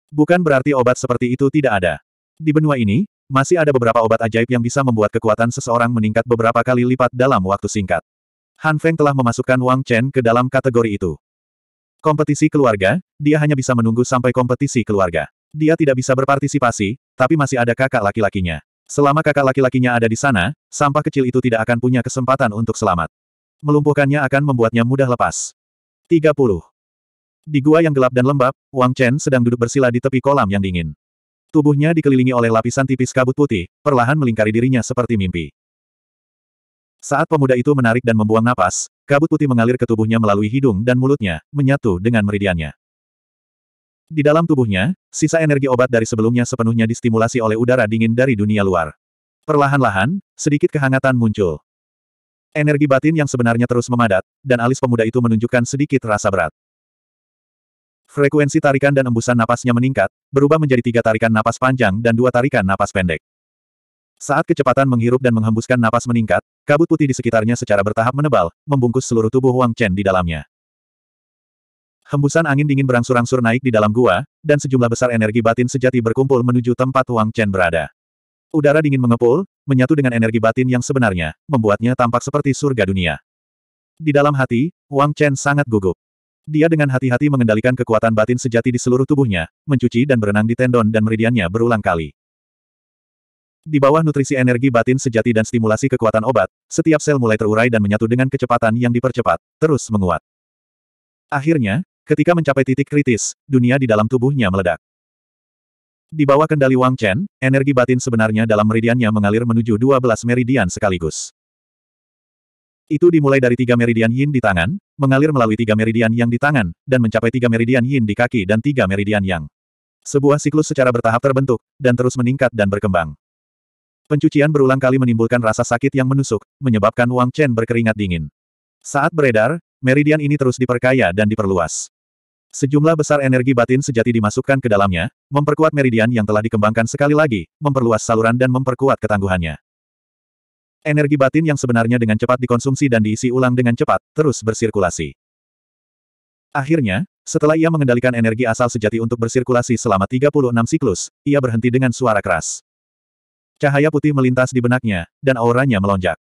Bukan berarti obat seperti itu tidak ada. Di benua ini, masih ada beberapa obat ajaib yang bisa membuat kekuatan seseorang meningkat beberapa kali lipat dalam waktu singkat. Han Feng telah memasukkan Wang Chen ke dalam kategori itu. Kompetisi keluarga, dia hanya bisa menunggu sampai kompetisi keluarga. Dia tidak bisa berpartisipasi, tapi masih ada kakak laki-lakinya. Selama kakak laki-lakinya ada di sana, sampah kecil itu tidak akan punya kesempatan untuk selamat. Melumpuhkannya akan membuatnya mudah lepas. 30. Di gua yang gelap dan lembab, Wang Chen sedang duduk bersila di tepi kolam yang dingin. Tubuhnya dikelilingi oleh lapisan tipis kabut putih, perlahan melingkari dirinya seperti mimpi. Saat pemuda itu menarik dan membuang napas, kabut putih mengalir ke tubuhnya melalui hidung dan mulutnya, menyatu dengan meridiannya. Di dalam tubuhnya, sisa energi obat dari sebelumnya sepenuhnya distimulasi oleh udara dingin dari dunia luar. Perlahan-lahan, sedikit kehangatan muncul. Energi batin yang sebenarnya terus memadat, dan alis pemuda itu menunjukkan sedikit rasa berat. Frekuensi tarikan dan embusan napasnya meningkat, berubah menjadi tiga tarikan napas panjang dan dua tarikan napas pendek. Saat kecepatan menghirup dan menghembuskan napas meningkat, kabut putih di sekitarnya secara bertahap menebal, membungkus seluruh tubuh Wang Chen di dalamnya. Hembusan angin dingin berangsur-angsur naik di dalam gua, dan sejumlah besar energi batin sejati berkumpul menuju tempat Wang Chen berada. Udara dingin mengepul, menyatu dengan energi batin yang sebenarnya, membuatnya tampak seperti surga dunia. Di dalam hati, Wang Chen sangat gugup. Dia dengan hati-hati mengendalikan kekuatan batin sejati di seluruh tubuhnya, mencuci dan berenang di tendon dan meridiannya berulang kali. Di bawah nutrisi energi batin sejati dan stimulasi kekuatan obat, setiap sel mulai terurai dan menyatu dengan kecepatan yang dipercepat, terus menguat. Akhirnya, Ketika mencapai titik kritis, dunia di dalam tubuhnya meledak. Di bawah kendali Wang Chen, energi batin sebenarnya dalam meridiannya mengalir menuju 12 meridian sekaligus. Itu dimulai dari tiga meridian yin di tangan, mengalir melalui tiga meridian yang di tangan, dan mencapai tiga meridian yin di kaki dan tiga meridian yang. Sebuah siklus secara bertahap terbentuk, dan terus meningkat dan berkembang. Pencucian berulang kali menimbulkan rasa sakit yang menusuk, menyebabkan Wang Chen berkeringat dingin. Saat beredar, meridian ini terus diperkaya dan diperluas. Sejumlah besar energi batin sejati dimasukkan ke dalamnya, memperkuat meridian yang telah dikembangkan sekali lagi, memperluas saluran dan memperkuat ketangguhannya. Energi batin yang sebenarnya dengan cepat dikonsumsi dan diisi ulang dengan cepat, terus bersirkulasi. Akhirnya, setelah ia mengendalikan energi asal sejati untuk bersirkulasi selama 36 siklus, ia berhenti dengan suara keras. Cahaya putih melintas di benaknya, dan auranya melonjak.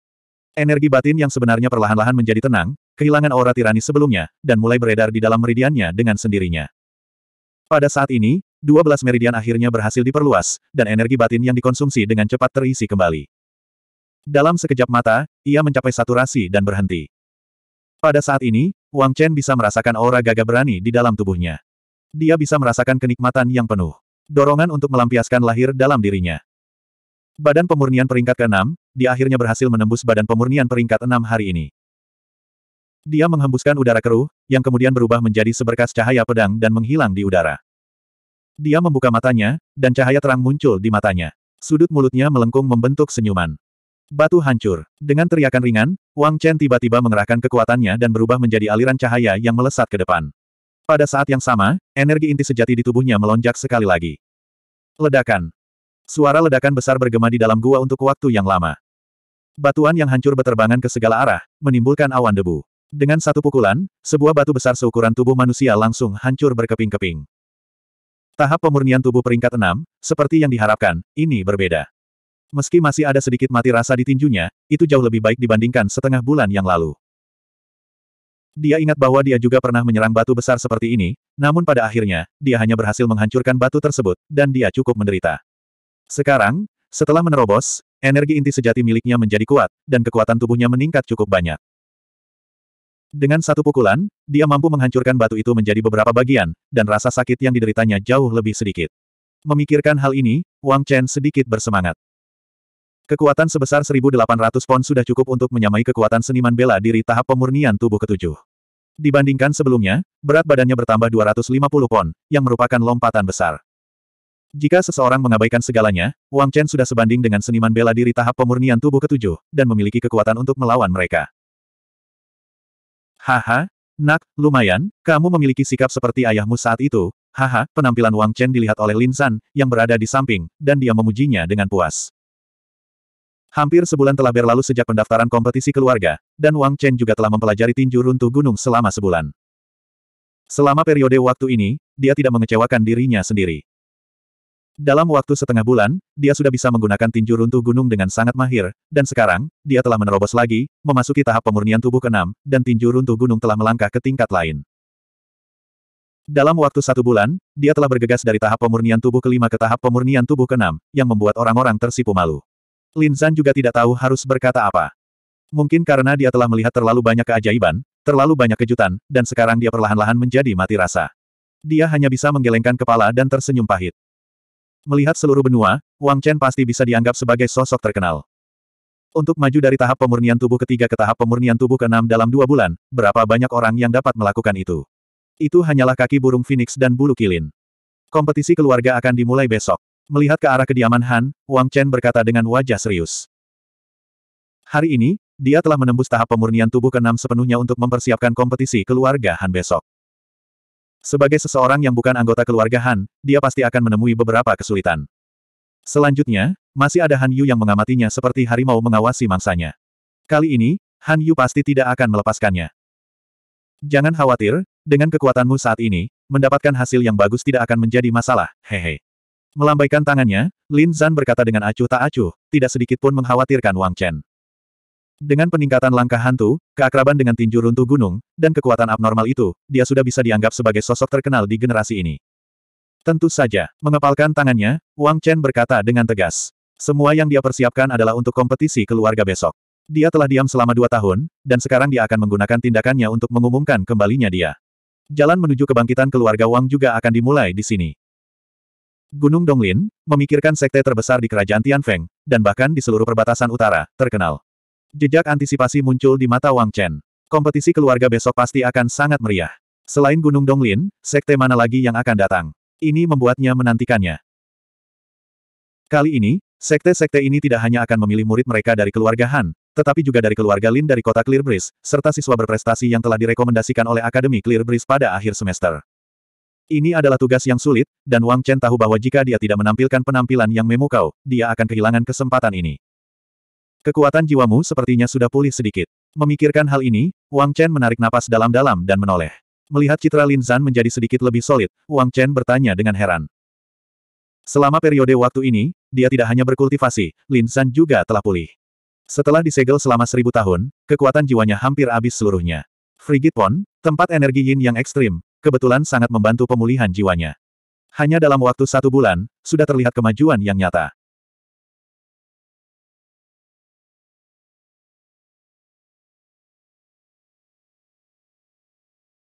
Energi batin yang sebenarnya perlahan-lahan menjadi tenang, kehilangan aura tirani sebelumnya, dan mulai beredar di dalam meridiannya dengan sendirinya. Pada saat ini, 12 meridian akhirnya berhasil diperluas, dan energi batin yang dikonsumsi dengan cepat terisi kembali. Dalam sekejap mata, ia mencapai saturasi dan berhenti. Pada saat ini, Wang Chen bisa merasakan aura gagah berani di dalam tubuhnya. Dia bisa merasakan kenikmatan yang penuh. Dorongan untuk melampiaskan lahir dalam dirinya. Badan pemurnian peringkat ke-6, dia akhirnya berhasil menembus badan pemurnian peringkat 6 hari ini. Dia menghembuskan udara keruh, yang kemudian berubah menjadi seberkas cahaya pedang dan menghilang di udara. Dia membuka matanya, dan cahaya terang muncul di matanya. Sudut mulutnya melengkung membentuk senyuman. Batu hancur. Dengan teriakan ringan, Wang Chen tiba-tiba mengerahkan kekuatannya dan berubah menjadi aliran cahaya yang melesat ke depan. Pada saat yang sama, energi inti sejati di tubuhnya melonjak sekali lagi. Ledakan. Suara ledakan besar bergema di dalam gua untuk waktu yang lama. Batuan yang hancur beterbangan ke segala arah, menimbulkan awan debu. Dengan satu pukulan, sebuah batu besar seukuran tubuh manusia langsung hancur berkeping-keping. Tahap pemurnian tubuh peringkat 6, seperti yang diharapkan, ini berbeda. Meski masih ada sedikit mati rasa di tinjunya, itu jauh lebih baik dibandingkan setengah bulan yang lalu. Dia ingat bahwa dia juga pernah menyerang batu besar seperti ini, namun pada akhirnya, dia hanya berhasil menghancurkan batu tersebut, dan dia cukup menderita. Sekarang, setelah menerobos, energi inti sejati miliknya menjadi kuat, dan kekuatan tubuhnya meningkat cukup banyak. Dengan satu pukulan, dia mampu menghancurkan batu itu menjadi beberapa bagian, dan rasa sakit yang dideritanya jauh lebih sedikit. Memikirkan hal ini, Wang Chen sedikit bersemangat. Kekuatan sebesar 1.800 pon sudah cukup untuk menyamai kekuatan seniman bela diri tahap pemurnian tubuh ketujuh. Dibandingkan sebelumnya, berat badannya bertambah 250 pon, yang merupakan lompatan besar. Jika seseorang mengabaikan segalanya, Wang Chen sudah sebanding dengan seniman bela diri tahap pemurnian tubuh ketujuh, dan memiliki kekuatan untuk melawan mereka. Haha, nak, lumayan, kamu memiliki sikap seperti ayahmu saat itu, haha, penampilan Wang Chen dilihat oleh Lin San, yang berada di samping, dan dia memujinya dengan puas. Hampir sebulan telah berlalu sejak pendaftaran kompetisi keluarga, dan Wang Chen juga telah mempelajari tinju runtuh gunung selama sebulan. Selama periode waktu ini, dia tidak mengecewakan dirinya sendiri. Dalam waktu setengah bulan, dia sudah bisa menggunakan tinju runtuh gunung dengan sangat mahir, dan sekarang, dia telah menerobos lagi, memasuki tahap pemurnian tubuh ke-6, dan tinju runtuh gunung telah melangkah ke tingkat lain. Dalam waktu satu bulan, dia telah bergegas dari tahap pemurnian tubuh kelima ke tahap pemurnian tubuh ke-6, yang membuat orang-orang tersipu malu. Lin Zan juga tidak tahu harus berkata apa. Mungkin karena dia telah melihat terlalu banyak keajaiban, terlalu banyak kejutan, dan sekarang dia perlahan-lahan menjadi mati rasa. Dia hanya bisa menggelengkan kepala dan tersenyum pahit. Melihat seluruh benua, Wang Chen pasti bisa dianggap sebagai sosok terkenal. Untuk maju dari tahap pemurnian tubuh ketiga ke tahap pemurnian tubuh keenam dalam dua bulan, berapa banyak orang yang dapat melakukan itu? Itu hanyalah kaki burung phoenix dan bulu kilin. Kompetisi keluarga akan dimulai besok. Melihat ke arah kediaman Han, Wang Chen berkata dengan wajah serius. Hari ini, dia telah menembus tahap pemurnian tubuh ke-6 sepenuhnya untuk mempersiapkan kompetisi keluarga Han besok. Sebagai seseorang yang bukan anggota keluarga Han, dia pasti akan menemui beberapa kesulitan. Selanjutnya, masih ada Han Yu yang mengamatinya seperti harimau mengawasi mangsanya. Kali ini, Han Yu pasti tidak akan melepaskannya. Jangan khawatir, dengan kekuatanmu saat ini, mendapatkan hasil yang bagus tidak akan menjadi masalah, hehe. Melambaikan tangannya, Lin Zan berkata dengan acuh tak acuh, tidak sedikit pun mengkhawatirkan Wang Chen. Dengan peningkatan langkah hantu, keakraban dengan tinju runtuh gunung, dan kekuatan abnormal itu, dia sudah bisa dianggap sebagai sosok terkenal di generasi ini. Tentu saja, mengepalkan tangannya, Wang Chen berkata dengan tegas. Semua yang dia persiapkan adalah untuk kompetisi keluarga besok. Dia telah diam selama dua tahun, dan sekarang dia akan menggunakan tindakannya untuk mengumumkan kembalinya dia. Jalan menuju kebangkitan keluarga Wang juga akan dimulai di sini. Gunung Donglin, memikirkan sekte terbesar di kerajaan Tianfeng, dan bahkan di seluruh perbatasan utara, terkenal. Jejak antisipasi muncul di mata Wang Chen. Kompetisi keluarga besok pasti akan sangat meriah. Selain Gunung Donglin, sekte mana lagi yang akan datang? Ini membuatnya menantikannya. Kali ini, Sekte-sekte ini tidak hanya akan memilih murid mereka dari keluarga Han, tetapi juga dari keluarga Lin dari kota Clear Breeze, serta siswa berprestasi yang telah direkomendasikan oleh Akademi Clear Breeze pada akhir semester. Ini adalah tugas yang sulit, dan Wang Chen tahu bahwa jika dia tidak menampilkan penampilan yang memukau, dia akan kehilangan kesempatan ini. Kekuatan jiwamu sepertinya sudah pulih sedikit. Memikirkan hal ini, Wang Chen menarik napas dalam-dalam dan menoleh. Melihat citra Lin Zan menjadi sedikit lebih solid, Wang Chen bertanya dengan heran. Selama periode waktu ini, dia tidak hanya berkultivasi, Lin San juga telah pulih. Setelah disegel selama seribu tahun, kekuatan jiwanya hampir habis seluruhnya. Frigid Pond, tempat energi yin yang ekstrim, kebetulan sangat membantu pemulihan jiwanya. Hanya dalam waktu satu bulan, sudah terlihat kemajuan yang nyata.